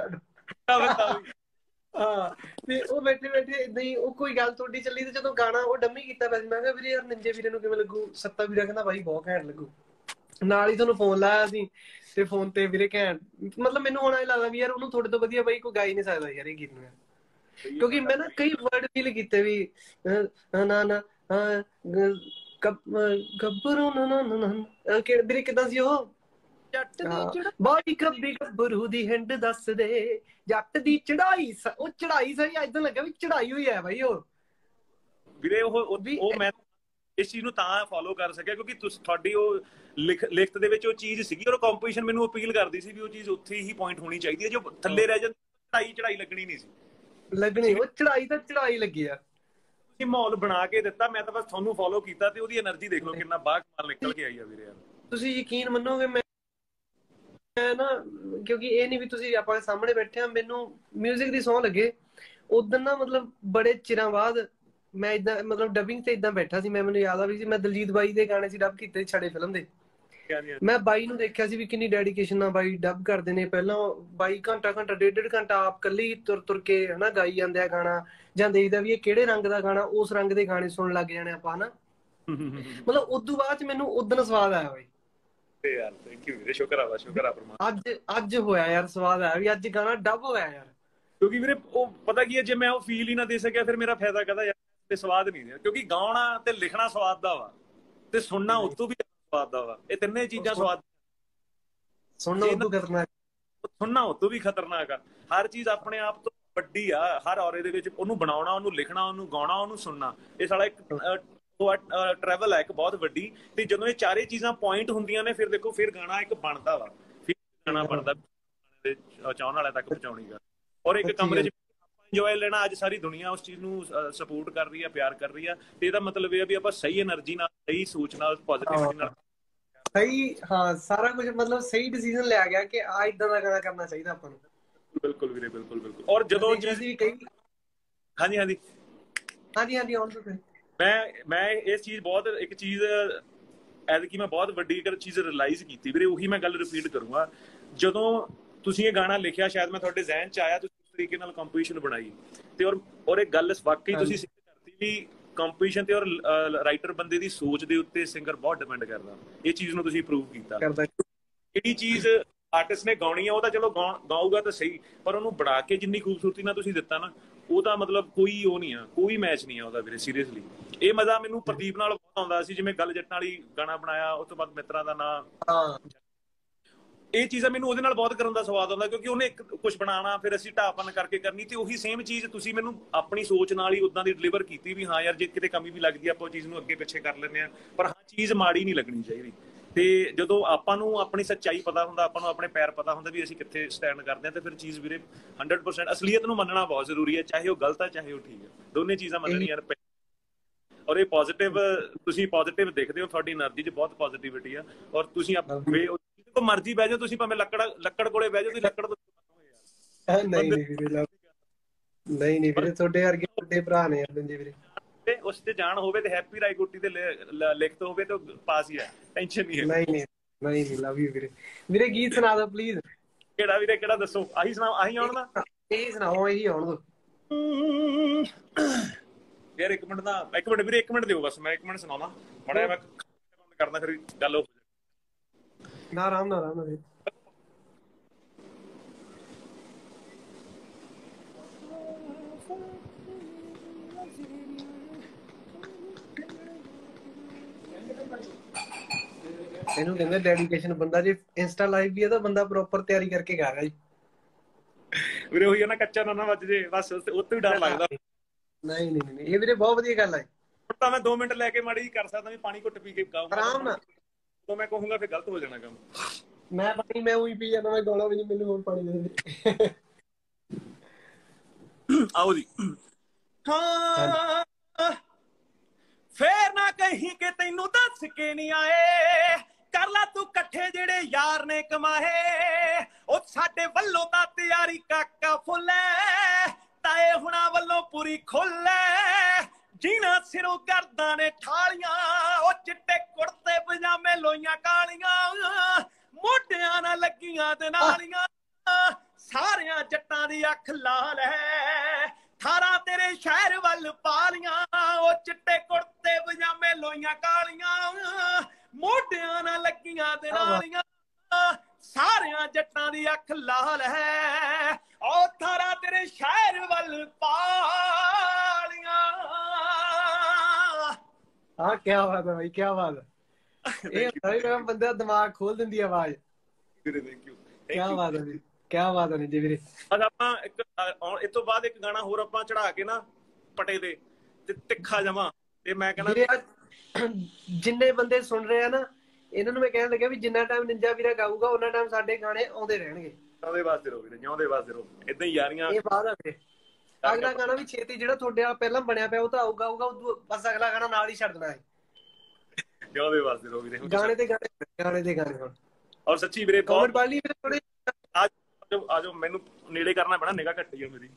ਹਾਂ ਤੇ ਉਹ ਬੈਠੇ ਬੈਠੇ ਇਦਾਂ ਹੀ ਉਹ ਕੋਈ ਗੱਲ ਤੁਹਾਡੀ ਚੱਲੀ ਤੇ ਜਦੋਂ ਗਾਣਾ ਉਹ ਡੰਮੀ ਕੀਤਾ ਵੈਸੇ ਮੈਂ ਕਿਹਾ ਵੀਰੇ ਯਾਰ ਨਿੰਜੇ ਵੀਰੇ ਨੂੰ ਕਿਵੇਂ ਲੱਗੂ? ਸੱਤਾ ਵੀਰਾ ਕਹਿੰਦਾ ਬਾਈ ਬਹੁਤ ਘੈਂਟ ਲੱਗੂ। ਨਾਲ ਹੀ ਤੁਹਾਨੂੰ ਫੋਨ ਲਾਇਆ ਸੀ ਤੇ ਫੋਨ ਤੇ ਵੀਰੇ ਘੈਂਟ ਮਤਲਬ ਮੈਨੂੰ ਹੁਣ ਇਹ ਲੱਗਦਾ ਵੀ ਯਾਰ ਉਹਨੂੰ ਤੁਹਾਡੇ ਤੋਂ ਵਧੀਆ ਬਾਈ ਕੋਈ ਗਾ ਹੀ ਨਹੀਂ ਸਕਦਾ ਯਾਰ ਇਹ ਗੀਤ ਨੂੰ। ਕਿਉਂਕਿ ਮੈਂ ਨਾ ਕਈ ਵਰਡ ਫੀਲ ਕੀਤੇ ਵੀ ਨਾ ਨਾ ਅਹ, ਗ- ਗੱਬ- ਅਹ, ਗੱਭਰੂ ਨਾ ਨਾ ਨਾ ਕਿ ਵੀਰੇ ਕਿਦਾਂ ਸੀ ਉਹ? ਜੱਟ ਹਾਂ। ਬਾਈ ਕੱਬੀ ਗੱਭਰੂ ਦੀ ਹਿੰਡ ਦੱਸ ਦੇ। ਜੱਟ ਦੀ ਚੜਾਈ ਉਹ ਚੜਾਈ ਸਹੀ ਇਦਾਂ ਲੱਗਾ ਵੀ ਚੜਾਈ ਹੋਈ ਹੈ ਬਾਈ ਉਹ। ਵੀਰੇ ਉਹ ਉਹ ਮੈਂ ਇਸ ਚੀਜ਼ ਨੂੰ ਤਾਂ ਫਾਲੋ ਕਰ ਸਕਿਆ ਕਿਉਂਕਿ ਤੁਹਾਡੀ ਉਹ ਲਿਖਤ ਦੇ ਵਿੱਚ ਉਹ ਚੀਜ਼ ਸੀਗੀ ਔਰ ਕੰਪੀਟੀਸ਼ਨ ਮੈਨੂੰ ਅਪੀਲ ਕਰਦੀ ਸੀ ਵੀ ਉਹ ਚੀਜ਼ ਉੱਥੇ ਹੀ ਪੁਆਇੰਟ ਹੋਣੀ ਚਾਹੀਦੀ ਹੈ ਜੋ ਥੱਲੇ ਰਹਿ ਜਾਂਦੀ ਚੜਾਈ ਚੜਾਈ ਲੱਗਣੀ ਨਹੀਂ ਸੀ। ਲੱਗਣੀ ਉਹ ਚੜਾਈ ਤਾਂ ਚੜਾਈ ਲੱਗੀ ਆ। ਤੁਸੀਂ ਮਾਹੌਲ ਬਣਾ ਕੇ ਦਿੱਤਾ ਮੈਂ ਤਾਂ ਬਸ ਤੁਹਾਨੂੰ ਫਾਲੋ ਕੀਤਾ ਤੇ ਉਹਦੀ એનર્ਜੀ ਦੇਖ ਲਓ ਕਿੰਨਾ ਬਾਹਰ ਨਿਕਲ ਕੇ ਆਈ ਆ ਵੀਰੇ ਯਾਰ। ਤੁਸੀਂ ਯਕੀਨ ਮੰਨੋਗੇ ਮੈਂ ਮੈਂ ਨਾ ਕਿਉਂਕਿ ਇਹ ਨਹੀਂ ਵੀ ਤੁਸੀਂ ਆਪਾਂ ਸਾਹਮਣੇ ਬੈਠੇ ਆ ਮੈਨੂੰ 뮤직 ਦੀ ਸੌਂ ਲੱਗੇ। ਉਦੋਂ ਨਾ ਮਤਲਬ ਬੜੇ ਚਿਰਾਂ ਬਾਅਦ ਮੈਂ ਇਦਾਂ ਮਤਲਬ ਡਬਿੰਗ ਤੇ ਇਦਾਂ ਬੈਠਾ ਸੀ ਮੈਂ ਮੈਨੂੰ ਯਾਦ ਆ ਵੀ ਸੀ ਮੈਂ ਦਲਜੀਤ ਬਾਈ ਦੇ ਗਾਣੇ ਸੀ ਡਬ ਕੀਤੇ ਛੜੇ ਫਿਲਮ ਦੇ। ਮੈਂ ਬਾਈ ਨੂੰ ਦੇਖਿਆ ਸੀ ਵੀ ਕਿੰਨੀ ਡੈਡੀਕੇਸ਼ਨ ਨਾਲ ਬਾਈ ਡਬ ਕਰਦੇ ਨੇ। ਪਹਿਲਾਂ ਬਾਈ ਘੰਟਾ ਘੰਟਾ ਡੇਢ ਡੇਢ ਘੰਟਾ ਆਪ ਕੱਲੀ ਤੁਰ ਤੁਰ ਕੇ ਹਨਾ ਗਾਈ ਜਾਂਦੇ ਆ ਗਾਣਾ। ਜਾਂ ਦੇਖਦਾ ਵੀ ਇਹ ਕਿਹੜੇ ਰੰਗ ਦਾ ਗਾਣਾ ਉਸ ਰੰਗ ਦੇ ਗਾਣੇ ਸੁਣਨ ਲੱਗ ਜਾਣੇ ਆਪਾਂ ਹਨਾ। ਮਤਲਬ ਉਦੋਂ ਬਾਅਦ ਚ ਮੈਨੂੰ ਉਦੋਂ ਸਵਾਦ ਆਇਆ ਬਾਈ। ਤੇ ਯਾਰ ਥੈਂਕ ਯੂ ਵੀਰੇ ਸ਼ੁਕਰ ਆ ਵਾ ਸ਼ੁਕਰ ਆ ਪਰਮਾ ਅੱਜ ਅੱਜ ਹੋਇਆ ਯਾਰ ਸਵਾਦ ਆਇਆ ਵੀ ਅੱਜ ਗਾਣਾ ਡਬ ਹੋਇਆ ਯਾਰ। ਕਿਉਂਕਿ ਵੀਰੇ ਉਹ ਪਤਾ ਕੀ ਹੈ ਜੇ ਮੈਂ ਉਹ ਫੀਲ ਹੀ ਨਾ ਦੇ ਸਕਿਆ ਫਿਰ ਮੇਰਾ ਫਾਇਦਾ ਕਦਾ ਯਾਰ? ਤੇ ਸਵਾਦ ਨਹੀਂ ਹੈ ਕਿਉਂਕਿ ਗਾਉਣਾ ਤੇ ਲਿਖਣਾ ਸਵਾਦ ਦਾ ਵਾ ਤੇ ਸੁਣਨਾ ਉਸ ਤੋਂ ਵੀ ਸਵਾਦ ਦਾ ਵਾ ਇਹ ਤਿੰਨੇ ਚੀਜ਼ਾਂ ਸਵਾਦ ਸੁਣਨਾ ਉਦੋਂ ਖਤਰਨਾਕ ਸੁਣਨਾ ਉਸ ਤੋਂ ਵੀ ਖਤਰਨਾਕ ਆ। ਹਰ ਚੀਜ਼ ਆਪਣੇ ਆਪ ਤੋਂ ਵੱਡੀ ਆ ਹਰ ਔਰੇ ਦੇ ਵਿੱਚ ਉਹਨੂੰ ਬਣਾਉਣਾ ਉਹਨੂੰ ਲਿਖਣਾ ਉਹਨੂੰ ਗਾਉਣਾ ਉਹਨੂੰ ਸੁਣਨਾ। ਇਹ ਸਾਲਾ ਇੱਕ ਟਰੈਵਲ ਹੈ ਇੱਕ ਬਹੁਤ ਵੱਡੀ ਤੇ ਜਦੋਂ ਇਹ ਚਾਰੇ ਚੀਜ਼ਾਂ ਪੁਆਇੰਟ ਹੁੰਦੀਆਂ ਨੇ ਫਿਰ ਦੇਖੋ ਫਿਰ ਗਾਣਾ ਇੱਕ ਬਣਦਾ ਵਾ। ਫਿਰ ਗਾਣਾ ਬਣਦਾ ਦੇ ਚਾਹਣ ਵਾਲਿਆਂ ਤੱਕ ਪਹੁੰਚਾਉਣੀ ਗਾ ਔਰ ਇੱਕ ਕਮਰੇ 'ਚ ਇੰਜੋਏ ਲੈਣਾ ਅੱਜ ਸਾਰੀ ਦੁਨੀਆ ਉਸ ਚੀਜ਼ ਨੂੰ ਸਪੋਰਟ ਕਰ ਰਹੀ ਆ ਪਿਆਰ ਕਰ ਰਹੀ ਆ ਤੇ ਇਹਦਾ ਮਤਲਬ ਇਹ ਵੀ ਆਪਾਂ ਸਹੀ એનર્ਜੀ ਨਾਲ ਸਹੀ ਸੋਚ ਨਾਲ ਪੋਜ਼ਿਟਿਵਿਟੀ ਨਾਲ ਸਹੀ ਹਾਂ ਸਾਰਾ ਕੁਝ ਮਤਲਬ ਸਹੀ ਡਿਸੀਜਨ ਲਿਆ ਗਿਆ ਕਿ ਆ ਇਦਾਂ ਦਾ ਕਰਨਾ ਚਾਹੀਦਾ ਆਪਾਂ ਨੂੰ। ਬਿਲਕੁਲ ਵੀਰੇ ਬਿਲਕੁਲ ਬਿਲਕੁਲ। ਔਰ ਜਦੋਂ ਚੀਜ਼ ਕਹੀ ਹਾਂਜੀ ਹਾਂਜੀ। ਹਾਂਜੀ ਹਾਂਜੀ ਆਨ ਟੂ ਮੈਂ ਮੈਂ ਇਸ ਚੀਜ਼ ਬਹੁਤ ਇੱਕ ਚੀਜ਼ ਐਦ ਕਿ ਮੈਂ ਬਹੁਤ ਵੱਡੀ ਇੱਕ ਚੀਜ਼ ਰਿਅਲਾਈਜ਼ ਕੀਤੀ। ਵੀਰੇ ਉਹੀ ਮੈਂ ਗੱਲ ਰਿਪੀਟ ਕਰੂੰਗਾ। ਜਦੋਂ ਤੁਸੀਂ ਇਹ ਗਾਣਾ ਲਿਖਿਆ ਸ਼ਾਇਦ ਮੈਂ ਤੁਹਾਡੇ ਜ਼ਿਹਨ 'ਚ ਆਇਆ ਤੁਸੀਂ ਤਰੀਕੇ ਨਾਲ ਕੰਪੋਜੀਸ਼ਨ ਬਣਾਈ। ਤੇ ਔਰ ਔਰ ਇਹ ਗੱਲ ਵਾਕਈ ਤੁਸੀਂ ਸਿੱਖ ਕਰਤੀ ਵੀ ਕੰਪੋਜੀਸ਼ਨ ਤੇ ਔਰ ਰਾਈਟਰ ਬੰਦੇ ਦੀ ਸੋਚ ਦੇ ਉੱਤੇ ਸਿੰਗਰ ਬਹੁਤ ਡਿਪੈਂਡ ਕਰਦਾ। ਇਹ ਚੀਜ਼ ਨੂੰ ਤੁਸੀਂ ਪ੍ਰੂਵ ਕੀਤਾ। ਕਰਦਾ। ਜਿਹੜੀ ਚੀਜ਼ ਆਰਟਿਸਟ ਨੇ ਗਾਉਣੀ ਆ ਉਹ ਤਾਂ ਚਲੋ ਗਾਊਗਾ ਤਾਂ ਸਹੀ ਪਰ ਉਹਨੂੰ ਬਣਾ ਕੇ ਜਿੰਨੀ ਖੂਬਸੂਰਤੀ ਨਾਲ ਤੁਸੀਂ ਦਿੱਤਾ ਨਾ ਉਹ ਤਾਂ ਮਤਲਬ ਕੋਈ ਉਹ ਨਹੀਂ ਆ ਕੋਈ ਮੈਚ ਨਹੀਂ ਆ ਉਹਦਾ ਵੀਰੇ ਸੀਰੀਅਸਲੀ ਇਹ ਮਜ਼ਾ ਮੈਨੂੰ ਪ੍ਰਦੀਪ ਨਾਲ ਬਹੁਤ ਆਉਂਦਾ ਸੀ ਜਿਵੇਂ ਗੱਲ ਜੱਟਾਂ ਵਾਲੀ ਗਾਣਾ ਬਣਾਇਆ ਉਸ ਤੋਂ ਬਾਅਦ ਮਿੱਤਰਾਂ ਦਾ ਨਾਂ ਹਾਂ। ਇਹ ਚੀਜ਼ਾਂ ਮੈਨੂੰ ਉਹਦੇ ਨਾਲ ਬਹੁਤ ਕਰਨ ਦਾ ਸਵਾਦ ਆਉਂਦਾ ਕਿਉਂਕਿ ਉਹਨੇ ਕੁਝ ਬਣਾਉਣਾ ਫਿਰ ਅਸੀਂ ਢਾਪਨ ਕਰਕੇ ਕਰਨੀ ਤੇ ਉਹੀ ਸੇਮ ਚੀਜ਼ ਤੁਸੀਂ ਮੈਨੂੰ ਆਪਣੀ ਸੋਚ ਨਾਲ ਹੀ ਉਦਾਂ ਦੀ ਡਿਲੀਵਰ ਕੀਤੀ ਵੀ ਹਾਂ ਯਾਰ ਜੇ ਕਿਤੇ ਕਮੀ ਵੀ ਲੱਗਦੀ ਆਪਾਂ ਉਹ ਚੀਜ਼ ਨੂੰ ਅੱਗੇ ਪਿੱਛੇ ਕਰ ਲੈਂਦੇ ਆ ਪਰ ਹਾਂ ਚੀਜ਼ ਮਾੜੀ ਨਹੀਂ ਲੱਗਣੀ ਚਾਹੀਦੀ। ਤੇ ਜਦੋਂ ਆਪਾਂ ਨੂੰ ਆਪਣੀ ਸੱਚਾਈ ਪਤਾ ਹੁੰਦਾ ਆਪਾਂ ਨੂੰ ਆਪਣੇ ਪੈਰ ਪਤਾ ਹੁੰਦਾ ਵੀ ਅਸੀਂ ਕਿੱਥੇ ਸਟੈਂਡ ਕਰਦੇ ਆ ਤੇ ਫਿਰ ਚੀਜ਼ ਵੀਰੇ 100% ਅਸਲੀਅਤ ਨੂੰ ਮੰਨਣਾ ਬਹੁਤ ਜ਼ਰੂਰੀ ਹੈ ਚਾਹੇ ਉਹ ਗਲਤ ਹੈ ਚਾਹੇ ਉਹ ਠੀਕ ਆ। ਦੋਨੇ ਚੀਜ਼ਾਂ ਮੰਨਣੀਆਂ ਔਰ ਇਹ ਪੋਜ਼ਿਟਿਵ ਤੁਸੀਂ ਪੋਜ਼ਿਟਿਵ ਦੇਖਦੇ ਹੋ ਤੁਹਾਡੀ એનર્ਜੀ 'ਚ ਬਹੁਤ ਪੋਜ਼ਿਟਿਵਿਟੀ ਆ। ਔਰ ਤੁਸੀਂ ਆਪਣੇ ਜਿੱਦੋਂ ਮਰਜ਼ੀ ਬਹਿ ਜਾਓ ਤੁਸੀਂ ਭਾਵੇਂ ਲੱਕੜ ਲੱਕੜ ਕੋਲੇ ਬਹਿ ਜਾਓ ਤੁਸੀਂ ਲੱਕੜ ਤੋਂ ਨਹੀਂ ਨਹੀਂ ਵੀਰੇ ਨਹੀਂ ਨਹੀਂ ਵੀਰੇ ਤੁਹਾਡੇ ਵਰਗੇ ਵੱਡੇ ਭਰਾ ਨੇ ਜੀ ਵੀਰੇ। ਤੇ ਉਸ ਤੇ ਜਾਣ ਹੋਵੇ ਤੇ ਹੈਪੀ ਰਾਈ ਗੁੱਟੀ ਤੇ ਲਿਖਤ ਹੋਵੇ ਤਾਂ ਪਾਸ ਹੀ ਹੈ ਟੈਨਸ਼ਨ ਨਹੀਂ ਹੈ। ਨਹੀਂ ਨਹੀਂ ਨਹੀਂ ਨਹੀਂ ਲਵ ਯੂ ਵੀਰੇ। ਵੀਰੇ ਗੀਤ ਸੁਣਾ ਦਿਓ ਪਲੀਜ਼ ਕਿਹੜਾ ਵੀਰੇ ਕਿਹੜਾ ਦੱਸੋ? ਆਹੀ ਸੁਣਾਓ ਆਹੀ ਆਉਣ ਦਾ? ਇਹ ਸੁਣਾਓ ਇਹੀ ਆਉਣ ਦੋ। ਯਾਰ ਇੱਕ ਮਿੰਟ ਦਾ ਇੱਕ ਮਿੰਟ ਵੀਰੇ ਇੱਕ ਮਿੰਟ ਦਿਓ ਬਸ ਮੈਂ ਇੱਕ ਮਿੰਟ ਸੁਣਾਉਣਾ। ਬੜਾ ਮੈਂ ਬੰਦ ਕਰਦਾ ਫਿਰ ਗੱਲ ਹੋ ਨਾ ਆਰਾਮ ਨਾਲ ਆਰਾਮ ਨਾਲ ਇਹਨੂੰ ਕਹਿੰਦੇ ਡੈਡੀਕੇਸ਼ਨ ਬੰਦਾ ਜੇ ਇੰਸਟਾ ਲਾਈਵ ਵੀ ਹੈ ਤਾਂ ਬੰਦਾ ਪ੍ਰੋਪਰ ਤਿਆਰੀ ਕਰਕੇ ਗਾ ਰਿਹਾ ਜੀ। ਵੀਰੇ ਹੋਈ ਨਾ ਕੱਚਾ ਨਾ ਨਾ ਵੱਜ ਜੇ ਬਸ ਉੱਤੇ ਵੀ ਡਰ ਲੱਗਦਾ। ਨਹੀਂ ਨਹੀਂ ਨਹੀਂ ਇਹ ਵੀਰੇ ਬਹੁਤ ਵਧੀਆ ਗੱਲ ਹੈ ਤਾਂ ਮੈਂ 2 ਮਿੰਟ ਲੈ ਕੇ ਮਾੜੀ ਕਰ ਸਕਦਾ ਵੀ ਪਾਣੀ ਘੁੱਟ ਪੀ ਕੇ ਗਾਉਂਗਾ ਆਰਾਮ ਨਾਲ ਤੋਂ ਮੈਂ ਕਹੂੰਗਾ ਫਿਰ ਗਲਤ ਹੋ ਜਾਣਾ ਕੰਮ। ਮੈਂ ਪਾਣੀ ਮੈਂ ਉਹੀ ਪੀ ਜਾਂਦਾ ਮੈਂ ਗੋਲਾ ਵੀ ਨਹੀਂ ਮੈਨੂੰ ਹੋਰ ਪਾਣੀ ਦੇ ਦੇ। ਆਓ ਜੀ। ਹਾਂ ਫੇਰ ਨਾ ਕਹੀਂ ਕਿ ਤੈਨੂੰ ਦੱਸ ਕੇ ਨਹੀਂ ਆਏ। ਕਰ ਲੈ ਤੂੰ ਇਕੱਠੇ ਜਿਹੜੇ ਯਾਰ ਨੇ ਕਮਾਏ। ਉਹ ਸਾਡੇ ਵੱਲੋਂ ਤਾਂ ਤਿਆਰੀ ਕਾਕਾ ਫੁੱਲੇ। ਤਾਏ ਹੁਣਾ ਵੱਲੋਂ ਪੂਰੀ ਖੁੱਲੇ। ਜੀਣਾ ਸਿਰੋਂ ਕਰਦਾ ਨੇ ਠਾਲੀਆਂ ਉਹ ਚਿੱਟੇ ਕੁੜਤੇ ਪਜਾਮੇ ਲੋਈਆਂ ਕਾਲੀਆਂ। ਮੋਢਿਆਂ ਨਾਲ ਲੱਗੀਆਂ ਤੇ ਨਾਲੀਆਂ। ਸਾਰਿਆਂ ਜੱਟਾਂ ਦੀ ਅੱਖ ਲਾਲ ਹੈ ਥਾਰਾ ਤੇਰੇ ਸ਼ਹਿਰ ਵੱਲ ਪਾਲੀਆਂ ਉਹ ਚਿੱਟੇ ਕੁੜਤੇ ਪਜਾਮੇ ਲੋਈਆਂ ਕਾਲੀਆਂ। ਮੋਢਿਆਂ ਨਾਲ ਲੱਗੀਆਂ ਤੇ ਨਾਲੀਆਂ। ਸਾਰਿਆਂ ਜੱਟਾਂ ਦੀ ਅੱਖ ਲਾਲ ਹੈ ਉਹ ਥਾਰਾ ਤੇਰੇ ਸ਼ਹਿਰ ਵੱਲ ਪਾਲੀਆਂ ਹਾਂ ਕੀ ਬਾਤ ਹੈ ਭਾਈ ਕੀ ਬਾਤ ਹੈ। ਇਹ ਸਾਰੀ ਬੰਦੇ ਦਾ ਦਿਮਾਗ ਖੋਲ ਦਿੰਦੀ ਆਵਾਜ਼। ਵੀਰੇ ਥੈਂਕ ਯੂ ਕੀ ਬਾਤ ਹੈ ਕੀ ਬਾਤ ਹੈ ਜੀ ਵੀਰੇ। ਅੱਜ ਆਪਾਂ ਇੱਕ ਇਸ ਤੋਂ ਬਾਅਦ ਇੱਕ ਗਾਣਾ ਹੋਰ ਆਪਾਂ ਚੜਾ ਕੇ ਨਾ ਪਟੇ ਤੇ ਤੇ ਤਿੱਖਾ ਜਮਾ ਤੇ ਮੈਂ ਕਹਿੰਦਾ ਜਿੰਨੇ ਬੰਦੇ ਸੁਣ ਰਹੇ ਆ ਨਾ ਇਹਨਾਂ ਨੂੰ ਮੈਂ ਕਹਿਣ ਲੱਗਾ ਵੀ ਜਿੰਨਾ ਟਾਈਮ ਨਿੰਜਾ ਵੀਰਾ ਗਾਊਗਾ ਉਹਨਾਂ ਟਾਈਮ ਸਾਡੇ ਗਾਣੇ ਆਉਂਦੇ ਰਹਿਣਗੇ। ਜਿਉਂਦੇ ਵਾਸਤੇ ਰਹੋ ਵੀਰੇ ਜਿਉਂਦੇ ਵਾਸਤੇ ਰਹੋ। ਇਦਾਂ ਹੀ ਯਾਰੀਆਂ ਇਹ ਬਾਤ ਆ ਵੀਰੇ। ਅਗਲਾ ਗਾਣਾ ਵੀ ਛੇਤੀ ਜਿਹੜਾ ਤੁਹਾਡੇ ਨਾਲ ਪਹਿਲਾਂ ਬਣਿਆ ਪਿਆ ਉਹ ਤਾਂ ਆਊਗਾ ਆਊਗਾ ਉਹ ਬਸ ਅਗਲਾ ਗਾਣਾ ਨਾਲ ਹੀ ਛੱਡ ਦੇਣਾ ਹੈ ਜੋ ਵੀ ਵਸਦੇ ਰੋਗੀ ਦੇ ਗਾਣੇ ਤੇ ਗਾਣੇ ਗਾਣੇ ਤੇ ਗਾਣੇ ਹੁਣ। ਔਰ ਸੱਚੀ ਵੀਰੇ ਬਹੁਤ ਪਾਲੀ ਵੀਰੇ ਥੋੜੇ ਅੱਜ ਆਜੋ ਮੈਨੂੰ ਨੇੜੇ ਕਰਨਾ ਪੈਣਾ ਨਿਗਾ ਘੱਟੀ ਹੋ ਮੇਰੀ।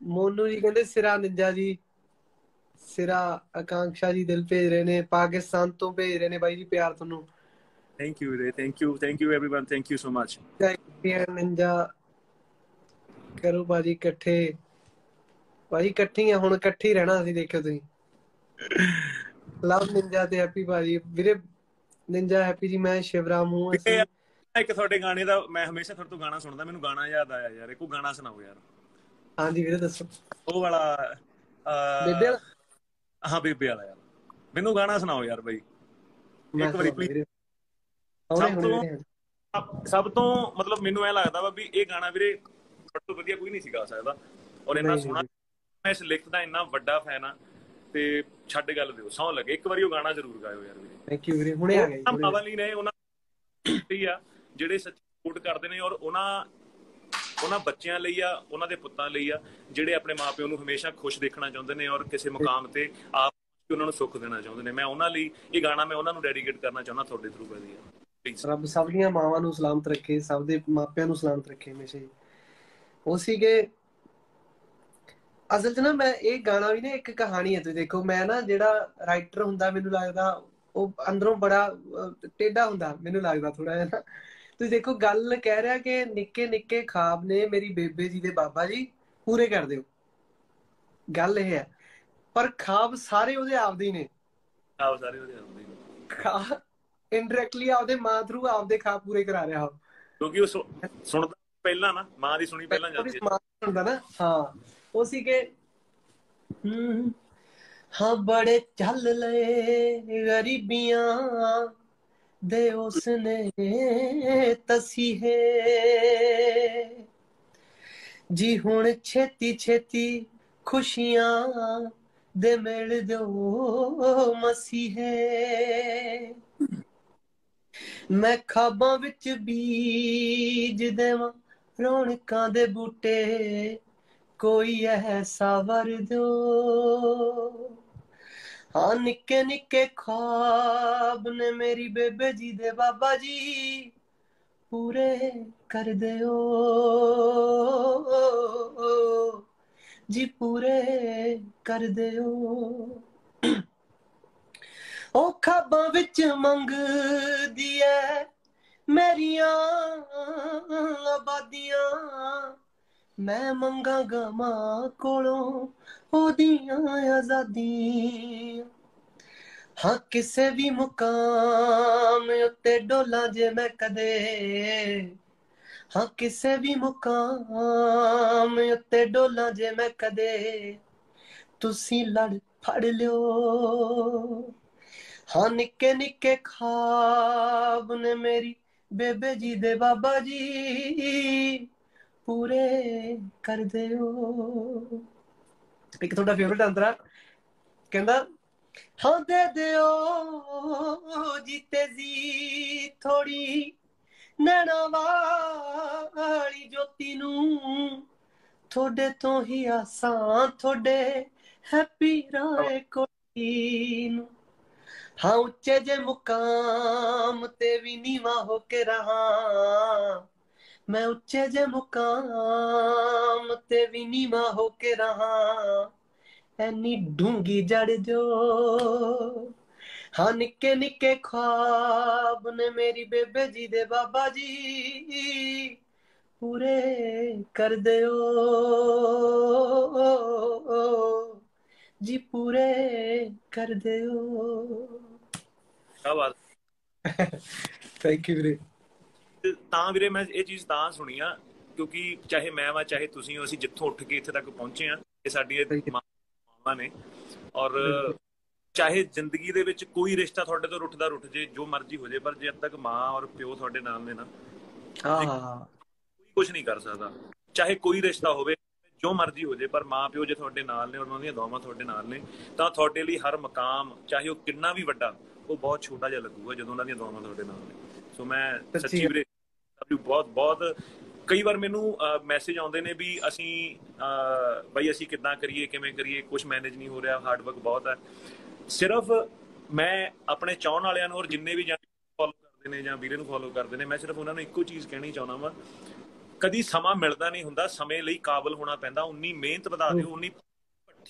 ਮੋਨੂ ਜੀ ਕਹਿੰਦੇ ਸਿਰਾ ਨਿੰਜਾ ਜੀ ਸਿਰਾ ਆਕਾਂਖਸ਼ਾ ਜੀ ਦਿਲ ਭੇਜ ਰਹੇ ਨੇ ਪਾਕਿਸਤਾਨ ਤੋਂ ਭੇਜ ਰਹੇ ਨੇ ਬਾਈ ਜੀ ਪਿਆਰ ਤੁਹਾਨੂੰ। ਥੈਂਕ ਯੂ ਵੀਰੇ thank you thank you everyone thank you so much thank you ninja. ਕਰੋ ਬਾਜੀ ਇਕੱਠੇ। ਭਾਜੀ ਇਕੱਠੀਆਂ ਹੁਣ ਇਕੱਠੇ ਰਹਿਣਾ ਅਸੀਂ ਦੇਖਿਓ ਤੁਸੀਂ। ਲਵ ਨਿੰਜਾ ਤੇ ਹੈਪੀ ਭਾਜੀ। ਵੀਰੇ ਨਿੰਜਾ ਹੈਪੀ ਜੀ ਮੈਂ ਸ਼ਿਵਰਾਮ ਹੂੰ ਅਸੀਂ ਇੱਕ ਤੁਹਾਡੇ ਗਾਣੇ ਦਾ ਮੈਂ ਹਮੇਸ਼ਾ ਤੁਹਾਡੇ ਤੋਂ ਗਾਣਾ ਸੁਣਦਾ ਮੈਨੂੰ ਗਾਣਾ ਯਾਦ ਆਇਆ ਯਾਰ ਇੱਕ ਗਾਣਾ ਸੁਣਾਓ ਯਾਰ। ਹਾਂਜੀ ਵੀਰੇ ਦੱਸੋ। ਉਹ ਵਾਲਾ ਬੇਬੇ ਵਾਲਾ? ਹਾਂ ਬੇਬੇ ਵਾਲਾ ਯਾਰ। ਮੈਨੂੰ ਗਾਣਾ ਸੁਣਾਓ ਯਾਰ ਬਾਈ। ਇੱਕ ਵਾਰੀ ਪਲੀਜ਼ ਸਭ ਤੋਂ ਸਭ ਤੋਂ ਮਤਲਬ ਮੈਨੂੰ ਐ ਲੱਗਦਾ ਵਾ ਵੀ ਇਹ ਗਾਣਾ ਵੀਰੇ ਤੁਹਾਡੇ ਤੋਂ ਵਧੀਆ ਕੋਈ ਨਹੀਂ ਸੀ ਗਾ ਸਕਦਾ। ਔਰ ਇੰਨਾ ਸੋਹਣਾ ਮੈਂ ਇਸ ਲਿਖਤ ਦਾ ਇੰਨਾ ਵੱਡਾ ਫੈਨ ਆ ਤੇ ਛੱਡ ਗੱਲ ਦਿਓ ਸੌ ਲੱਗੇ। ਇੱਕ ਵਾਰੀ ਉਹ ਗਾਣਾ ਜ਼ਰੂਰ ਗਾਇਓ ਯਾਰ ਵੀਰੇ। ਥੈਂਕ ਯੂ ਵੀਰੇ ਹੁਣੇ ਆ ਹੁਣੇ। ਮਾਵਾਂ ਲਈ ਨੇ ਉਹਨਾਂ ਦੀ ਆ ਜਿਹੜੇ ਸੱਚੀ ਸਪੋਰਟ ਕਰਦੇ ਨੇ ਔਰ ਉਹਨਾਂ ਉਹਨਾਂ ਬੱਚਿਆਂ ਲਈ ਆ ਉਹਨਾਂ ਦੇ ਪੁੱਤਾਂ ਲਈ ਆ ਜਿਹੜੇ ਆਪਣੇ ਮਾਪਿਓ ਨੂੰ ਹਮੇਸ਼ਾ ਖੁਸ਼ ਦੇਖਣਾ ਚਾਹੁੰਦੇ ਨੇ ਔਰ ਕਿਸੇ ਮੁਕਾਮ ਤੇ ਆਪ ਵੀ ਉਹਨਾਂ ਨੂੰ ਸੁੱਖ ਦੇਣਾ ਚਾਹੁੰਦੇ ਨੇ। ਮੈਂ ਉਹਨਾਂ ਲਈ ਇਹ ਗਾਣਾ ਮੈਂ ਉਹਨਾਂ ਨੂੰ ਡੈਡੀਕੇਟ ਕਰਨਾ ਚਾਹੁੰਦਾ ਤੁਹਾਡੇ ਥਰੂ ਪਲੀਜ਼ ਰੱਬ ਸਭ ਦੀਆਂ ਮਾਵਾਂ ਨੂੰ ਸਲਾਮਤ ਰੱਖੇ ਸਭ ਦੇ ਮਾਪਿਆਂ ਨੂੰ ਸਲਾਮਤ ਰੱਖੇ ਹਮੇਸ਼ਾ ਹੀ। ਉਹ ਸੀਗੇ। ਅਸਲ 'ਚ ਨਾ ਮੈਂ ਇਹ ਗਾਣਾ ਵੀ ਨਾ ਇੱਕ ਕਹਾਣੀ ਹੈ ਤੁਸੀਂ ਦੇਖੋ। ਮੈਂ ਨਾ ਜਿਹੜਾ ਰਾਈਟਰ ਹੁੰਦਾ ਮੈਨੂੰ ਲੱਗਦਾ ਉਹ ਅੰਦਰੋਂ ਬੜਾ ਟੇਢਾ ਹੁੰਦਾ ਮੈਨੂੰ ਲੱਗਦਾ ਥੋੜਾ ਜਿਹਾ ਨਾ। ਤੁਸੀਂ ਦੇਖੋ ਗੱਲ ਕਹਿ ਰਿਹਾ ਕਿ ਨਿੱਕੇ ਨਿੱਕੇ ਖਾਬ ਨੇ ਮੇਰੀ ਬੇਬੇ ਜੀ ਦੇ ਬਾਬਾ ਜੀ ਪੂਰੇ ਕਰ ਦਿਓ। ਗੱਲ ਇਹ ਹੈ ਪਰ ਖਾਬ ਸਾਰੇ ਉਹਦੇ ਆਪਦੇ ਹੀ ਨੇ। ਆਓ ਸਾਰੇ ਉਹਦੇ ਆਉਂਦੇ ਨੇ। ਖਾ ਇਨਡਾਇਰੈਕਟਲੀ ਆਪਦੇ ਮਾਂ ਥਰੂ ਆਪਦੇ ਖਾਬ ਪੂਰੇ ਕਰਾ ਰਿਹਾ ਉਹ। ਕਿਉਂਕਿ ਉਹ ਸੁਣਦਾ ਪਹਿਲਾਂ ਨਾ ਮਾਂ ਦੀ ਸੁਣੀ ਪਹਿਲਾਂ ਜਾਂਦੀ ਹੈ। ਸਮਾਨ ਹੁੰਦਾ ਨਾ ਹਾਂ। ਉਹ ਸੀ ਕਿ ਹਾਂ ਬੜੇ ਚੱਲ ਲਏ ਗਰੀਬੀਆਂ ਦੇ ਉਸਨੇ ਤਸੀਹੇ। ਜੀ ਹੁਣ ਛੇਤੀ ਛੇਤੀ ਖੁਸ਼ੀਆਂ ਦੇ ਮਿਲ ਦਿਓ ਮਸੀਹੇ। ਮੈਂ ਖਾਬਾਂ ਵਿੱਚ ਬੀਜ ਦੇਵਾਂ ਰੌਣਕਾਂ ਦੇ ਬੂਟੇ, ਕੋਈ ਐਸਾ ਵਰ ਦਿਓ। ਹਾਂ, ਨਿੱਕੇ ਨਿੱਕੇ ਖਾਬ ਨੇ ਮੇਰੀ ਬੇਬੇ ਜੀ ਦੇ ਬਾਬਾ ਜੀ ਪੂਰੇ ਕਰ ਦਿਓ। ਜੀ ਪੂਰੇ ਕਰ ਦਿਓ। ਉਹ ਖਾਬਾਂ ਵਿੱਚ ਮੰਗਦੀ ਐ। ਮੇਰੀਆਂ ਆਬਾਦੀਆਂ ਮੈਂ ਮੰਗਾਂਗਾ ਮਾਂ ਕੋਲੋਂ ਉਹਦੀਆਂ ਆਜ਼ਾਦੀਆਂ ਹਾਂ ਕਿਸੇ ਵੀ ਮੁਕਾਮ ਉੱਤੇ ਡੋਲਾਂ ਜੇ ਮੈਂ ਕਦੇ ਹਾਂ ਕਿਸੇ ਵੀ ਮੁਕਾਮ ਉੱਤੇ ਡੋਲਾਂ ਜੇ ਮੈਂ ਕਦੇ ਤੁਸੀਂ ਲੜ ਫੜ ਲਿਓ ਹਾਂ ਨਿੱਕੇ ਨਿੱਕੇ ਖਾਬ ਨੇ ਮੇਰੀ ਬੇਬੇ ਜੀ ਦੇ ਬਾਬਾ ਜੀ ਪੂਰੇ ਕਰ ਦਿਓ। ਇੱਕ ਤੁਹਾਡਾ ਫੇਵਰਟ ਅੰਤਰਾ ਕਹਿੰਦਾ, ਹਾਂ ਦੇ ਦਿਓ ਜੀ ਥੋੜੀ ਨੈਣਾ ਵਾਲੀ ਜੋਤੀ ਨੂੰ ਤੁਹਾਡੇ ਤੋਂ ਹੀ ਆਸਾਂ ਤੁਹਾਡੇ ਹੈਪੀ ਰਾਏ ਕੋਈ ਨੂੰ। ਹਾਂ ਉੱਚੇ ਜੇ ਮੁਕਾਮ ਤੇ ਵੀ ਨੀਵਾ ਹੋ ਕੇ ਰਹਾ। ਮੈਂ ਉੱਚੇ ਜੇ ਮੁਕਾਮ ਤੇ ਵੀ ਨੀਵਾ ਹੋ ਕੇ ਰਹਾ। ਐਨੀ ਡੂੰਗੀ ਜੜ ਜੋ। ਹਾਂ, ਨਿੱਕੇ ਨਿੱਕੇ ਖਾਬ ਨੇ ਮੇਰੀ ਬੇਬੇ ਜੀ ਦੇ ਬਾਬਾ ਜੀ ਪੂਰੇ ਕਰ ਦਿਓ। ਜੀ, ਪੂਰੇ ਕਰ ਦਿਓ। ਕਿਆ ਬਾਤ ਥੈਂਕ ਯੂ ਵੀਰੇ। ਤੇ ਵੀਰੇ ਮੈਂ ਇਹ ਚੀਜ਼ ਤਾਂ ਸੁਣੀ ਆ ਕਿਉਂਕਿ ਚਾਹੇ ਮੈਂ ਵਾ ਚਾਹੇ ਤੁਸੀਂ ਹੋ ਅਸੀਂ ਜਿੱਥੋਂ ਉੱਠ ਕੇ ਇੱਥੇ ਤੱਕ ਪਹੁੰਚੇ ਆ ਇਹ ਸਾਡੀਆਂ ਮਾਵਾਂ ਨੇ। ਔਰ ਚਾਹੇ ਜ਼ਿੰਦਗੀ ਦੇ ਵਿੱਚ ਕੋਈ ਰਿਸ਼ਤਾ ਤੁਹਾਡੇ ਤੋਂ ਰੁੱਠਦਾ ਰੁੱਠ ਜੇ ਜੋ ਮਰਜ਼ੀ ਹੋ ਜੇ ਪਰ ਜਦ ਤੱਕ ਮਾਂ ਔਰ ਪਿਓ ਤੁਹਾਡੇ ਨਾਲ ਨੇ ਨਾ ਹਾਂ ਕੋਈ ਕੁਝ ਨਹੀਂ ਕਰ ਸਕਦਾ। ਚਾਹੇ ਕੋਈ ਰਿਸ਼ਤਾ ਹੋਵੇ ਜੋ ਮਰਜ਼ੀ ਹੋ ਜੇ ਪਰ ਮਾਂ ਪਿਓ ਜੇ ਤੁਹਾਡੇ ਨਾਲ ਨੇ ਔਰ ਉਹਨਾਂ ਦੀਆਂ ਦੁਆਵਾਂ ਤੁਹਾਡੇ ਨਾਲ ਨੇ ਤਾਂ ਤੁਹਾਡੇ ਲਈ ਹਰ ਮਕਾਮ ਚਾਹੇ ਉਹ ਕਿੰਨਾ ਵੀ ਵੱਡਾ ਉਹ ਬਹੁਤ ਛੋਟਾ ਜਿਹਾ ਲੱਗੂਗਾ ਜਦੋਂ ਉਹਨਾਂ ਦੀਆਂ ਦੁਆਵਾਂ ਤੁਹਾਡੇ ਨਾਲ ਨੇ। ਸੋ ਮੈਂ ਸੱਚੀ ਵੀਰੇ ਯੂ ਬਹੁਤ ਬਹੁਤ ਕਈ ਵਾਰ ਮੈਨੂੰ ਮੈਸੇਜ ਆਉਂਦੇ ਨੇ ਵੀ ਅਸੀਂ ਬਈ ਅਸੀਂ ਕਿੱਦਾਂ ਕਰੀਏ ਕਿਵੇਂ ਕਰੀਏ ਕੁਝ ਮੈਨੇਜ ਨਹੀਂ ਹੋ ਰਿਹਾ ਹਾਰਡ ਵਰਕ ਬਹੁਤ ਹੈ। ਸਿਰਫ ਮੈਂ ਆਪਣੇ ਚਾਹਣ ਵਾਲਿਆਂ ਨੂੰ ਔਰ ਜਿੰਨੇ ਵੀ ਫੋਲੋ ਕਰਦੇ ਨੇ ਜਾਂ ਵੀਰੇ ਨੂੰ ਫੋਲੋ ਕਰਦੇ ਨੇ ਮੈਂ ਸਿਰਫ ਉਹਨਾਂ ਨੂੰ ਇੱਕੋ ਚੀਜ਼ ਕਹਿਣੀ ਚਾਹੁੰਦਾ ਵਾਂ। ਕਦੀ ਸਮਾਂ ਮਿਲਦਾ ਨਹੀਂ ਹੁੰਦਾ ਸਮੇਂ ਲਈ ਕਾਬਲ ਹੋਣਾ ਪੈਂਦਾ ਉਨੀ ਮਿਹਨਤ ਵਧਾ ਦਿਓ ਉਨੀ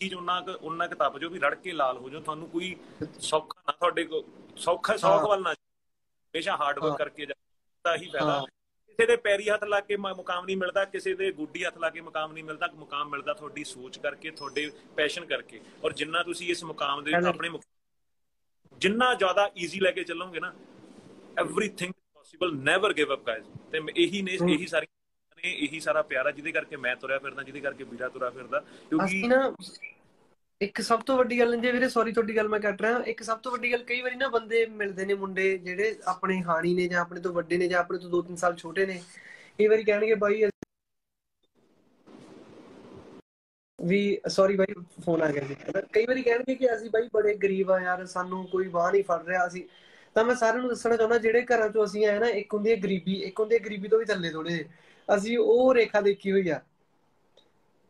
ਚ ਉਨਾ ਕੁ ਉਨਾ ਕੁ ਤਪ ਜੋ ਵੀ ਰੜ ਕੇ ਲਾਲ ਹੋ ਜਾਓ ਤੁਹਾਨੂੰ ਕੋਈ ਸੌਖਾ ਨਾ ਤੁਹਾਡੇ ਕੋ ਸੌਖਾ ਸੌਖ ਵੱਲ ਨਾ ਹਮੇਸ਼ਾ ਹਾਰਡ ਵਰਕ। ਕਰਕੇ ਜਾਦਾ ਹੀ ਫਾਇਦਾ। ਕਿਸੇ ਦੇ ਪੈਰੀ ਹੱਥ ਲਾ ਕੇ ਮੁਕਾਮ ਨਹੀਂ ਮਿਲਦਾ ਕਿਸੇ ਦੇ ਗੁੱਡੀ ਹੱਥ ਲਾ ਕੇ ਮੁਕਾਮ ਨਹੀਂ ਮਿਲਦਾ ਮੁਕਾਮ ਮਿਲਦਾ ਤੁਹਾਡੀ ਸੋਚ ਕਰਕੇ ਤੁਹਾਡੇ ਪੈਸ਼ਨ ਕਰਕੇ ਔਰ ਜਿੰਨਾ ਤੁਸੀਂ ਇਸ ਮੁਕਾਮ ਦੇ. ਆਪਣੇ ਜਿੰਨਾ ਜ਼ਿਆਦਾ ਈਜ਼ੀ ਲੈ ਕੇ ਚੱਲੋਗੇ ਨਾ everything possible never give up guys ਤੇ ਇਹੀ ਨੇ। ਇਹੀ ਸਾਰੀ ਨੇ ਇਹੀ ਸਾਰਾ ਪਿਆਰਾ ਜਿਹਦੇ ਕਰਕੇ ਮੈਂ ਤੁਰਿਆ ਫਿਰਦਾ, ਜਿਹਦੇ ਕਰਕੇ ਵੀਰਾ ਤੁਰਿਆ ਫਿਰਦਾ, ਕਿਉਂਕਿ ਨਾ ਇੱਕ ਸਭ ਤੋਂ ਵੱਡੀ ਗੱਲ ਜੇ ਵੀਰੇ ਸੌਰੀ ਤੁਹਾਡੀ ਗੱਲ ਮੈਂ ਕੱਟ ਰਿਹਾ, ਇੱਕ ਸਭ ਤੋਂ ਵੱਡੀ ਗੱਲ ਕਈ ਵਾਰੀ ਨਾ ਬੰਦੇ ਮਿਲਦੇ ਨੇ ਮੁੰਡੇ ਜਿਹੜੇ ਆਪਣੇ ਹਾਣੀ ਨੇ ਜਾਂ ਆਪਣੇ ਤੋਂ ਵੱਡੇ ਨੇ ਜਾਂ ਆਪਣੇ ਤੋਂ 2-3 ਸਾਲ ਛੋਟੇ ਨੇ, ਕਈ ਵਾਰੀ ਕਹਿਣਗੇ ਬਾਈ ਵੀ ਸੌਰੀ ਬਾਈ ਫੋਨ ਆ ਗਿਆ ਸੀ ਕਈ ਵਾਰੀ ਕਹਿਣਗੇ ਕਿ ਅਸੀਂ ਬਾਈ ਬੜੇ ਗਰੀਬ ਆ ਯਾਰ, ਸਾਨੂੰ ਕੋਈ ਬਾਹ ਨਹੀਂ ਫੜ ਰਿਹਾ, ਅਸੀਂ ਤਾਂ ਮੈਂ ਸਾਰਿਆਂ ਨੂੰ ਦੱਸਣਾ ਚਾਹੁੰਦਾ, ਜਿਹੜੇ ਘਰਾਂ ਚੋਂ ਅਸੀਂ ਆਏ ਨਾ, ਇੱਕ ਹੁੰਦੀ ਹੈ ਗਰੀਬੀ, ਇੱਕ ਹੁੰਦੀ ਹੈ ਗਰੀਬੀ ਤੋਂ ਵੀ ਥੱਲੇ ਥੋੜੇ ਅਸੀਂ ਉਹ ਰੇਖਾ ਦੇਖੀ ਹੋਈ ਆ।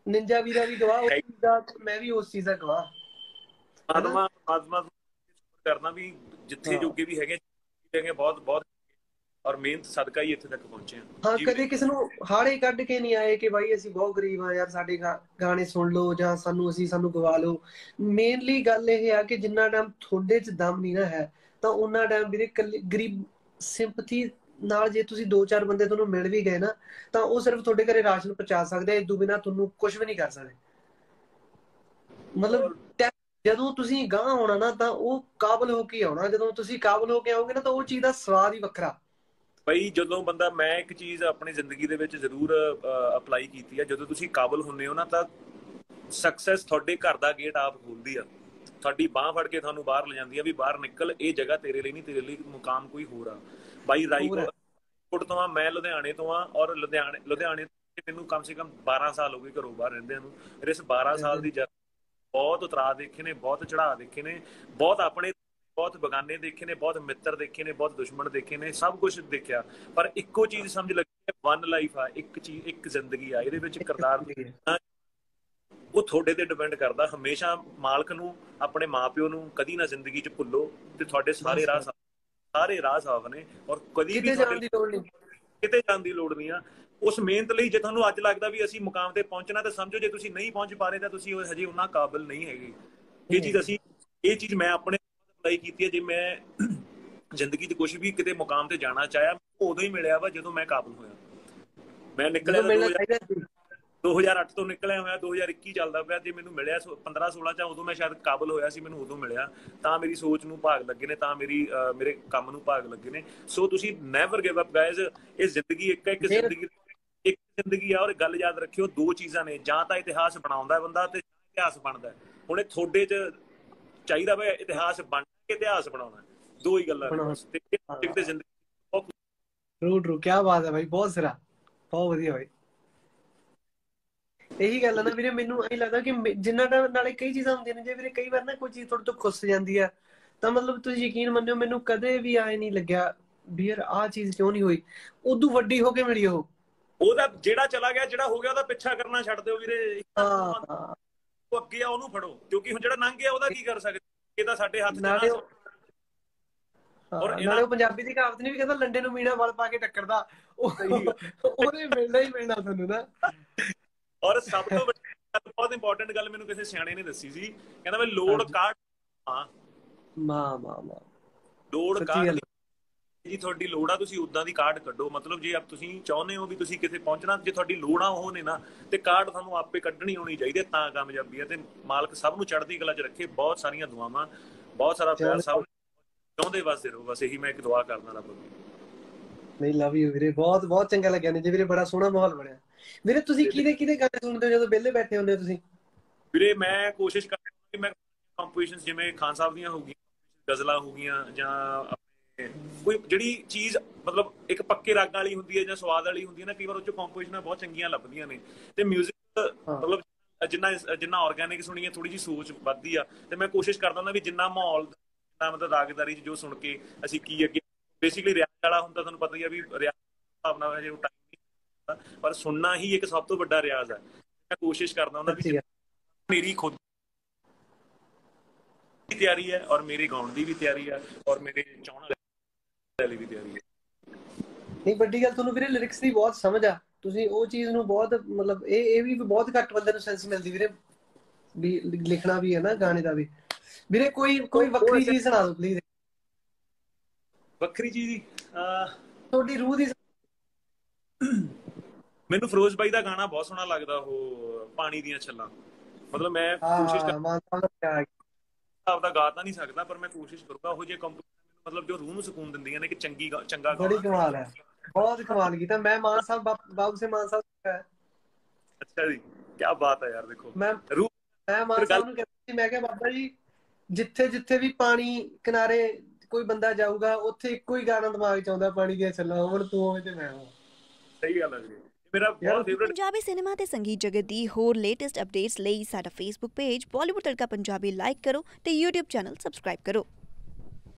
ਨਿੰਜਾ ਵੀਰਾ ਵੀ ਗਵਾਹ ਉਸ ਚੀਜ਼ ਦਾ ਮੈਂ ਵੀ ਉਸ ਚੀਜ਼ ਦਾ ਗਵਾਹ। ਆਤਮਾ ਆਤਮਾ ਕਰਨਾ ਵੀ ਜਿੱਥੇ ਜੋਗੇ ਵੀ ਹੈਗੇ ਹੈਗੇ ਬਹੁਤ ਬਹੁਤ ਔਰ ਮਿਹਨਤ ਸਦਕਾ ਹੀ ਇੱਥੇ ਤੱਕ ਪਹੁੰਚੇ ਹਾਂ ਕਦੇ ਕਿਸ ਨੂੰ ਹਾੜੇ ਕੱਢ ਕੇ ਨਹੀਂ ਆਏ ਕਿ ਬਾਈ ਅਸੀਂ ਬਹੁਤ ਗਰੀਬ ਆ ਯਾਰ ਸਾਡੇ ਗਾਣੇ ਸੁਣ ਲਓ ਜਾਂ ਸਾਨੂੰ ਅਸੀਂ ਸਾਨੂੰ ਗਵਾ ਲਓ। ਮੇਨਲੀ ਗੱਲ ਇਹ ਆ ਕਿ ਜਿੰਨਾ ਟਾਈਮ ਤੁਹਾਡੇ 'ਚ ਦਮ ਨਹੀਂ ਨਾ ਹੈ ਤਾਂ ਉਹਨਾਂ ਟਾਈਮ ਵੀਰੇ ਗਰੀਬ ਸਿੰਪਥੀ ਨਾਲ ਜੇ ਤੁਸੀਂ ਦੋ ਚਾਰ ਬੰਦੇ ਤੁਹਾਨੂੰ ਮਿਲ ਵੀ ਗਏ ਨਾ, ਤਾਂ ਉਹ ਸਿਰਫ ਤੁਹਾਡੇ ਘਰੇ ਰਾਸ਼ਨ ਪਹੁੰਚਾ ਸਕਦੇ ਆ, ਇਸ ਤੋਂ ਬਿਨਾ ਤੁਹਾਨੂੰ ਕੁਝ ਵੀ ਨਹੀਂ ਕਰ ਸਕਦੇ। ਮਤਲਬ ਜਦੋਂ ਤੁਸੀਂ ਗਾਂ ਆਉਣਾ ਨਾ, ਤਾਂ ਉਹ ਕਾਬਲ ਹੋ ਕੇ ਆਉਣਾ। ਜਦੋਂ ਤੁਸੀਂ ਕਾਬਲ ਹੋ ਕੇ ਆਓਗੇ ਨਾ, ਤਾਂ ਉਹ ਚੀਜ਼ ਦਾ ਸਵਾਦ ਹੀ ਵੱਖਰਾ। ਬਈ ਜਦੋਂ ਬੰਦਾ, ਮੈਂ ਇੱਕ ਚੀਜ਼ ਆਪਣੀ ਜ਼ਿੰਦਗੀ ਦੇ ਵਿੱਚ ਜ਼ਰੂਰ ਅਪਲਾਈ ਕੀਤੀ ਹੈ ਜਦੋਂ ਤੁਸੀਂ ਕਾਬਲ ਹੁੰਦੇ ਹੋ ਨਾ, ਤਾਂ ਸਕਸੈਸ ਤੁਹਾਡੇ ਘਰ ਦਾ ਗੇਟ ਆਪ ਖੋਲਦੀ ਆ। ਤੁਹਾਡੀ ਬਾਹ ਫੜ ਕੇ ਤੁਹਾਨੂੰ ਬਾਹਰ ਲੈ ਜਾਂਦੀ ਆ ਵੀ ਬਾਹਰ ਨਿਕਲ, ਇਹ ਜਗ੍ਹਾ ਤੇਰੇ ਲਈ ਨਹੀਂ, ਤੇਰੇ ਲਈ ਮੁਕਾਮ ਕੋਈ ਹੋਰ ਆ। ਬਾਈ ਰਾਈਕੋਟ ਤੋਂ ਆ ਮੈਂ ਲੁਧਿਆਣੇ ਤੋਂ ਆ ਔਰ ਲੁਧਿਆਣੇ ਲੁਧਿਆਣੇ ਮੈਨੂੰ ਕਮ ਸੇ ਕਮ 12 ਸਾਲ ਹੋ ਗਏ ਘਰੋਂ ਬਾਹਰ ਰਹਿੰਦੇ ਨੂੰ। ਮੇਰੇ ਇਸ 12 ਸਾਲ ਦੀ ਬਹੁਤ ਉਤਰਾ ਦੇਖੇ ਨੇ ਬਹੁਤ ਚੜਾ ਦੇਖੇ ਨੇ ਬਹੁਤ ਆਪਣੇ ਬਹੁਤ ਬਗਾਨੇ ਦੇਖੇ ਨੇ ਬਹੁਤ ਮਿੱਤਰ ਦੇਖੇ ਨੇ ਬਹੁਤ ਦੁਸ਼ਮਣ ਦੇਖੇ ਨੇ ਸਭ ਕੁਝ ਦੇਖਿਆ। ਪਰ ਇੱਕੋ ਚੀਜ਼ ਸਮਝ ਲੱਗੀ ਵਨ ਲਾਈਫ ਆ ਇੱਕ ਚੀਜ਼ ਇੱਕ ਜ਼ਿੰਦਗੀ ਆ ਇਹਦੇ ਵਿੱਚ ਕਿਰਦਾਰ ਉਹ ਤੁਹਾਡੇ ਤੇ ਡਿਪੈਂਡ ਕਰਦਾ ਹਮੇਸ਼ਾ ਮਾਲਕ ਨੂੰ ਆਪਣੇ ਮਾਪਿਓ ਨੂੰ ਕਦੀ ਨਾ ਜ਼ਿੰਦਗੀ 'ਚ ਭੁੱਲੋ ਤੇ ਤੁਹਾਡੇ ਸਾਰੇ ਰਾਹ ਸਾਰੇ ਰਾਹ ਸਾਫ਼ ਨੇ ਔਰ ਕਦੀ ਵੀ ਜਾਣ ਦੀ ਲੋੜ ਨਹੀਂ। ਕਿਤੇ ਜਾਣ ਦੀ ਲੋੜ ਨਹੀਂ ਆ। ਉਸ ਮਿਹਨਤ ਲਈ ਜੇ ਤੁਹਾਨੂੰ ਅੱਜ ਲੱਗਦਾ ਵੀ ਅਸੀਂ ਮੁਕਾਮ ਤੇ ਪਹੁੰਚਣਾ ਤਾਂ ਸਮਝੋ ਜੇ ਤੁਸੀਂ ਨਹੀਂ ਪਹੁੰਚ ਪਾ ਰਹੇ ਤਾਂ ਤੁਸੀਂ ਹਜੇ ਉਹਨਾਂ ਕਾਬਿਲ ਨਹੀਂ ਹੈਗੇ। ਇਹ ਚੀਜ਼ ਅਸੀਂ ਇਹ ਚੀਜ਼ ਮੈਂ ਆਪਣੇ ਅਪਲਾਈ ਕੀਤੀ ਹੈ ਜੇ ਮੈਂ ਜ਼ਿੰਦਗੀ 'ਚ ਕੁਝ ਵੀ ਕਿਤੇ ਮੁਕਾਮ ਤੇ ਜਾਣਾ ਚਾਹਿਆ ਉਦੋਂ ਹੀ ਮਿਲਿਆ ਵਾ ਜਦੋਂ ਮੈਂ ਕਾਬਲ ਹੋਇਆ। ਮੈਂ ਨਿਕਲਿਆ 2008 ਤੋਂ ਨਿਕਲਿਆ ਹੋਇਆ 2021 ਚੱਲਦਾ ਪਿਆ ਜੇ ਮੈਨੂੰ ਮਿਲਿਆ 15 16 ਚ ਉਦੋਂ ਮੈਂ ਸ਼ਾਇਦ ਕਾਬਲ ਹੋਇਆ ਸੀ ਮੈਨੂੰ ਉਦੋਂ ਮਿਲਿਆ। ਤਾਂ ਮੇਰੀ ਸੋਚ ਨੂੰ ਭਾਗ ਲੱਗੇ ਨੇ ਤਾਂ ਮੇਰੀ ਮੇਰੇ ਕੰਮ ਨੂੰ ਭਾਗ ਲੱਗੇ ਨੇ। ਸੋ ਤੁਸੀਂ ਨੈਵਰ ਗਿਵ ਅਪ ਗਾਇਜ਼ ਇਹ ਜ਼ਿੰਦਗੀ ਇੱਕ ਇੱਕ ਜ਼ਿੰਦਗੀ ਇੱਕ ਜ਼ਿੰਦਗੀ ਆ ਔਰ ਗੱਲ ਯਾਦ ਰੱਖਿਓ ਦੋ ਚੀਜ਼ਾਂ ਨੇ ਜਾਂ ਤਾਂ ਇਤਿਹਾਸ ਬਣਾਉਂਦਾ ਹੈ ਬੰਦਾ ਤੇ ਇਤਿਹਾਸ ਬਣਦਾ ਹੁਣ ਇਹ ਤੁਹਾਡੇ 'ਚ ਚਾਹੀਦਾ ਵਾ ਇਤਿਹਾਸ ਬਣ ਕੇ ਇਤਿਹਾਸ ਬਣਾਉਣਾ ਦੋ ਹੀ ਗੱਲਾਂ ਨੇ ਤੇ ਜ਼ਿੰਦਗੀ ਬਹੁਤ ਟਰੂ ਟਰੂ ਕੀ ਬਾਤ ਹੈ ਭਾਈ ਬਹੁਤ ਸਿਰਾ ਬਹੁਤ ਵਧੀਆ ਭਾਈ ਇਹੀ ਗੱਲ ਹੈ ਨਾ ਵੀਰੇ ਮੈਨੂੰ ਐਂ ਲੱਗਦਾ ਕਿ ਜਿੰਨਾ ਟਾਈਮ ਨਾਲੇ ਕਈ ਚੀਜ਼ਾਂ ਹੁੰਦੀਆਂ ਨੇ ਜੇ ਵੀਰੇ ਕਈ ਵਾਰ ਨਾ ਕੋਈ ਚੀਜ਼ ਤੁਹਾਡੇ ਤੋਂ ਖੁੱਸ ਜਾਂਦੀ ਆ ਤਾਂ ਮਤਲਬ ਤੁਸੀਂ ਯਕੀਨ ਮੰਨਿਓ ਮੈਨੂੰ ਕਦੇ ਵੀ ਆਏ ਨਹੀਂ ਲੱਗਿਆ ਵੀ ਯਾਰ ਆਹ ਚੀਜ਼ ਕਿਉਂ ਨਹੀਂ ਹੋਈ। ਉਦੋਂ ਵੱਡੀ ਹੋ ਕੇ ਮਿਲੀ ਉਹ। ਉਹਦਾ ਜਿਹੜਾ ਚਲਾ ਗਿਆ ਜਿਹੜਾ ਹੋ ਗਿਆ ਉਹਦਾ ਪਿੱਛਾ ਕਰਨਾ ਛੱਡ ਦਿਓ ਵੀਰੇ। ਹਾਂ। ਉਹ ਅੱਗੇ ਆ ਉਹਨੂੰ ਫੜੋ। ਕਿਉਂਕਿ ਹੁਣ ਜਿਹੜਾ ਲੰਘ ਗਿਆ ਉਹਦਾ ਕੀ ਕਰ ਸਕਦੇ? ਇਹ ਤਾਂ ਸਾਡੇ ਹੱਥ 'ਚ ਨਾ ਔਰ ਨਾਲੇ ਉਹ ਪੰਜਾਬੀ ਦੀ ਕਹਾਵਤ ਨਹੀਂ ਵੀ ਕਹਿੰਦਾ ਲੰਡੇ ਨੂੰ ਮੀਣਾ ਵਲ ਪਾ ਕੇ ਟੱਕਰਦਾ। ਉਹਦੇ ਮਿਲਣਾ ਹੀ ਮਿਲਣਾ ਤੁਹਾਨੂੰ ਨਾ। ਔਰ ਸਭ ਤੋਂ ਵੱਡੀ ਗੱਲ ਬਹੁਤ ਇੰਪੋਰਟੈਂਟ ਗੱਲ ਮੈਨੂੰ ਕਿਸੇ ਸਿਆਣੇ ਨੇ ਦੱਸੀ ਸੀ। ਕਹਿੰਦਾ ਮੈਂ ਲੋਡ ਕਾਰਡ ਹਾਂ ਮਾਂ ਮਾਂ ਮਾਂ। ਲੋਡ ਕਾਰਡ ਜੀ ਤੁਹਾਡੀ ਲੋੜ ਆ ਤੁਸੀਂ ਉਦਾਂ ਦੀ ਕਾਰਡ ਕੱਢੋ। ਮਤਲਬ ਜੇ ਆਪ ਤੁਸੀਂ ਚਾਹੁੰਦੇ ਹੋ ਵੀ ਤੁਸੀਂ ਕਿਤੇ ਪਹੁੰਚਣਾ ਜੇ ਤੁਹਾਡੀ ਲੋੜ ਉਹ ਨੇ ਨਾ ਤੇ ਕਾਰਡ ਤੁਹਾਨੂੰ ਆਪੇ ਕੱਢਣੀ ਹੋਣੀ ਚਾਹੀਦੀ ਤਾਂ ਕਾਮਯਾਬੀ ਹੈ ਤੇ ਮਾਲਕ ਸਭ ਨੂੰ ਚੜ੍ਹਦੀ ਕਲਾ 'ਚ ਰੱਖੇ ਬਹੁਤ ਸਾਰੀਆਂ ਦੁਆਵਾਂ ਬਹੁਤ ਸਾਰਾ ਪਿਆਰ ਸਭ ਚਾਹੁੰਦੇ ਵਾਸਤੇ ਰਹੋ ਬਸ ਇਹੀ ਮੈਂ ਇੱਕ ਦੁਆ ਕਰਦਾ ਰੱਬ ਨੂੰ ਨਹੀਂ ਲਵ ਯੂ ਵੀਰੇ ਬਹੁਤ ਬਹੁਤ ਚੰਗਾ ਲੱਗਿਆ ਨੇ ਜੀ ਵੀਰੇ ਬੜਾ ਸੋਹਣਾ ਮਾਹੌਲ ਬਣਿਆ। ਵੀਰੇ ਤੁਸੀਂ ਕਿਹਦੇ ਕਿਹਦੇ ਗਾਣੇ ਸੁਣਦੇ ਹੋ ਜਦੋਂ ਵਿਹਲੇ ਬੈਠੇ ਹੁੰਦੇ ਹੋ ਤੁਸੀਂ? ਵੀਰੇ ਮੈਂ ਕੋਸ਼ਿਸ਼ ਕਰਦਾ ਕਿ ਮੈਂ ਕੰਪੋਜੀਸ਼ਨਸ ਜਿਵੇਂ ਖਾਨ ਸਾਹਿਬ ਦੀਆਂ ਹੋ ਗਈਆਂ ਗਜ਼ਲਾਂ ਹੋ ਗਈਆਂ ਜਾਂ ਕੋਈ ਜਿਹੜੀ ਚੀਜ਼ ਮਤਲਬ ਇੱਕ ਪੱਕੇ ਰਾਗਾਂ ਵਾਲੀ ਹੁੰਦੀ ਹੈ ਜਾਂ ਸਵਾਦ ਵਾਲੀ ਹੁੰਦੀ ਹੈ ਨਾ ਕਈ ਵਾਰ ਉਹ ਚ ਕੰਪੋਜੀਸ਼ਨਾਂ ਬਹੁਤ ਚੰਗੀਆਂ ਲੱਭਦੀਆਂ ਨੇ। ਤੇ 뮤직 ਮਤਲਬ ਜਿੰਨਾ ਜਿੰਨਾ ਆਰਗੈਨਿਕ ਸੁਣੀਏ ਥੋੜੀ ਜੀ ਸੋਚ ਵੱਧਦੀ ਆ। ਤੇ ਮੈਂ ਕੋਸ਼ਿਸ਼ ਕਰਦਾ ਹੁੰਦਾ ਵੀ ਜਿੰਨਾ ਮਾਹੌਲ ਜਿੰਨਾ ਮਤਲਬ ਰਾਗਦਾਰੀ ਜੋ ਸੁਣ ਕੇ ਅਸੀਂ ਕੀ ਅੱਗੇ ਬੇਸਿਕਲੀ ਰਿਆਜ਼ ਵਾਲਾ ਹੁੰਦਾ ਤੁਹਾਨੂੰ ਪਤਾ ਹੀ ਆ ਵੀ ਰਿਆਜ਼ ਭਾਵਨਾ ਹੈ ਜੇ ਟਾਈਮ ਪਰ ਸੁਣਨਾ ਹੀ ਇੱਕ ਸਭ ਤੋਂ ਵੱਡਾ ਰਿਆਜ਼ ਹੈ। ਮੈਂ ਕੋਸ਼ਿਸ਼ ਕਰਦਾ ਹੁੰਦਾ ਵੀ ਮੇਰੀ ਖੁਦ ਦੀ ਤਿਆਰੀ ਹੈ ਔਰ ਮੇਰੇ ਗਾਉਣ ਦੀ ਵੀ ਤਿਆਰੀ ਹੈ ਔਰ ਮੇਰੇ ਚਾਹਣ ਵਾਲੇ ਵੀ ਤਿਆਰੀ ਹੈ। ਨਹੀਂ ਵੱਡੀ ਗੱਲ ਤੁਹਾਨੂੰ ਵੀਰੇ ਲਿਰਿਕਸ ਦੀ ਬਹੁਤ ਸਮਝ ਆ। ਤੁਸੀਂ ਉਹ ਚੀਜ਼ ਨੂੰ ਬਹੁਤ ਮਤਲਬ ਇਹ ਇਹ ਵੀ ਬਹੁਤ ਘੱਟ ਬੰਦੇ ਨੂੰ ਸੈਂਸ ਮਿਲਦੀ ਵੀਰੇ। ਵੀ ਲਿਖਣਾ ਵੀ ਹੈ ਨਾ ਗਾਣੇ ਦਾ ਵੀ। ਵੀਰੇ ਕੋਈ ਕੋਈ ਵੱਖਰੀ ਚੀਜ਼ ਸੁਣਾ ਦਿਓ ਪਲੀਜ਼ ਵੱਖਰੀ ਚੀਜ਼ ਦੀ ਤੁਹਾਡੀ ਰੂਹ ਦੀ ਮੈਨੂੰ ਫਿਰੋਜ਼ ਬਾਈ ਦਾ ਗਾਣਾ ਬਹੁਤ ਸੋਹਣਾ ਲੱਗਦਾ ਉਹ ਪਾਣੀ ਦੀਆਂ ਛੱਲਾਂ। ਮਤਲਬ ਮੈਂ ਕੋਸ਼ਿਸ਼ ਕਰ ਆਪਦਾ ਗਾ ਤਾਂ ਨਹੀਂ ਸਕਦਾ ਪਰ ਮੈਂ ਕੋਸ਼ਿਸ਼ ਕਰੂੰਗਾ ਉਹ ਜੇ ਕੰਪੋਜ਼ਿਸ਼ਨ ਮਤਲਬ ਜੋ ਰੂਹ ਨੂੰ ਸਕੂਨ ਦਿੰਦੀਆਂ ਨੇ ਕਿ ਚੰਗੀ ਚੰਗਾ ਗਾਣਾ ਬੜੀ ਕਮਾਲ ਹੈ। ਬਹੁਤ ਕਮਾਲ ਕੀਤਾ। ਮੈਂ ਮਾਨ ਸਾਹਿਬ ਬਾਬੂ ਸੇ ਮਾਨ ਸਾਹਿਬ ਅੱਛਾ ਜੀ ਕੀ ਬਾਤ ਹੈ ਯਾਰ ਦੇਖੋ। ਮੈਂ ਰੂਹ ਮੈਂ ਮਾਨ ਸਾਹਿਬ ਨੂੰ ਕਹਿੰਦਾ ਸੀ ਮੈਂ ਕਿਹਾ ਬਾਬਾ ਜੀ ਜਿੱਥੇ ਜਿੱਥੇ ਵੀ ਪਾਣੀ ਕਿਨਾਰੇ ਕੋਈ ਬੰਦਾ ਜਾਊਗਾ ਉੱਥੇ ਇੱਕੋ ਹੀ ਗਾਣਾ ਦਿਮਾਗ ਚ ਆਉਂਦਾ ਪਾਣੀ ਦੀਆਂ ਛੱਲਾਂ ਹੁਣ ਤੂੰ ਹੋਵੇ ਤੇ ਮੈਂ ਹਾਂ ਸਹੀ ਗੱਲ ਹੈ ਜੀ। ਮੇਰਾ ਬਹੁਤ ਫੇਵਰਿਟ ਪੰਜਾਬੀ ਸਿਨੇਮਾ ਤੇ ਸੰਗੀਤ ਜਗਤ ਦੀ ਹੋਰ ਲੇਟੈਸਟ ਅਪਡੇਟਸ ਲਈ ਸਾਡਾ ਫੇਸਬੁੱਕ ਪੇਜ ਬਾਲੀਵੁੱਡ ਤੜਕਾ ਪੰਜਾਬੀ ਲਾਈਕ ਕਰੋ ਤੇ YouTube ਚੈਨਲ ਸਬਸਕ੍ਰਾਈਬ ਕਰੋ।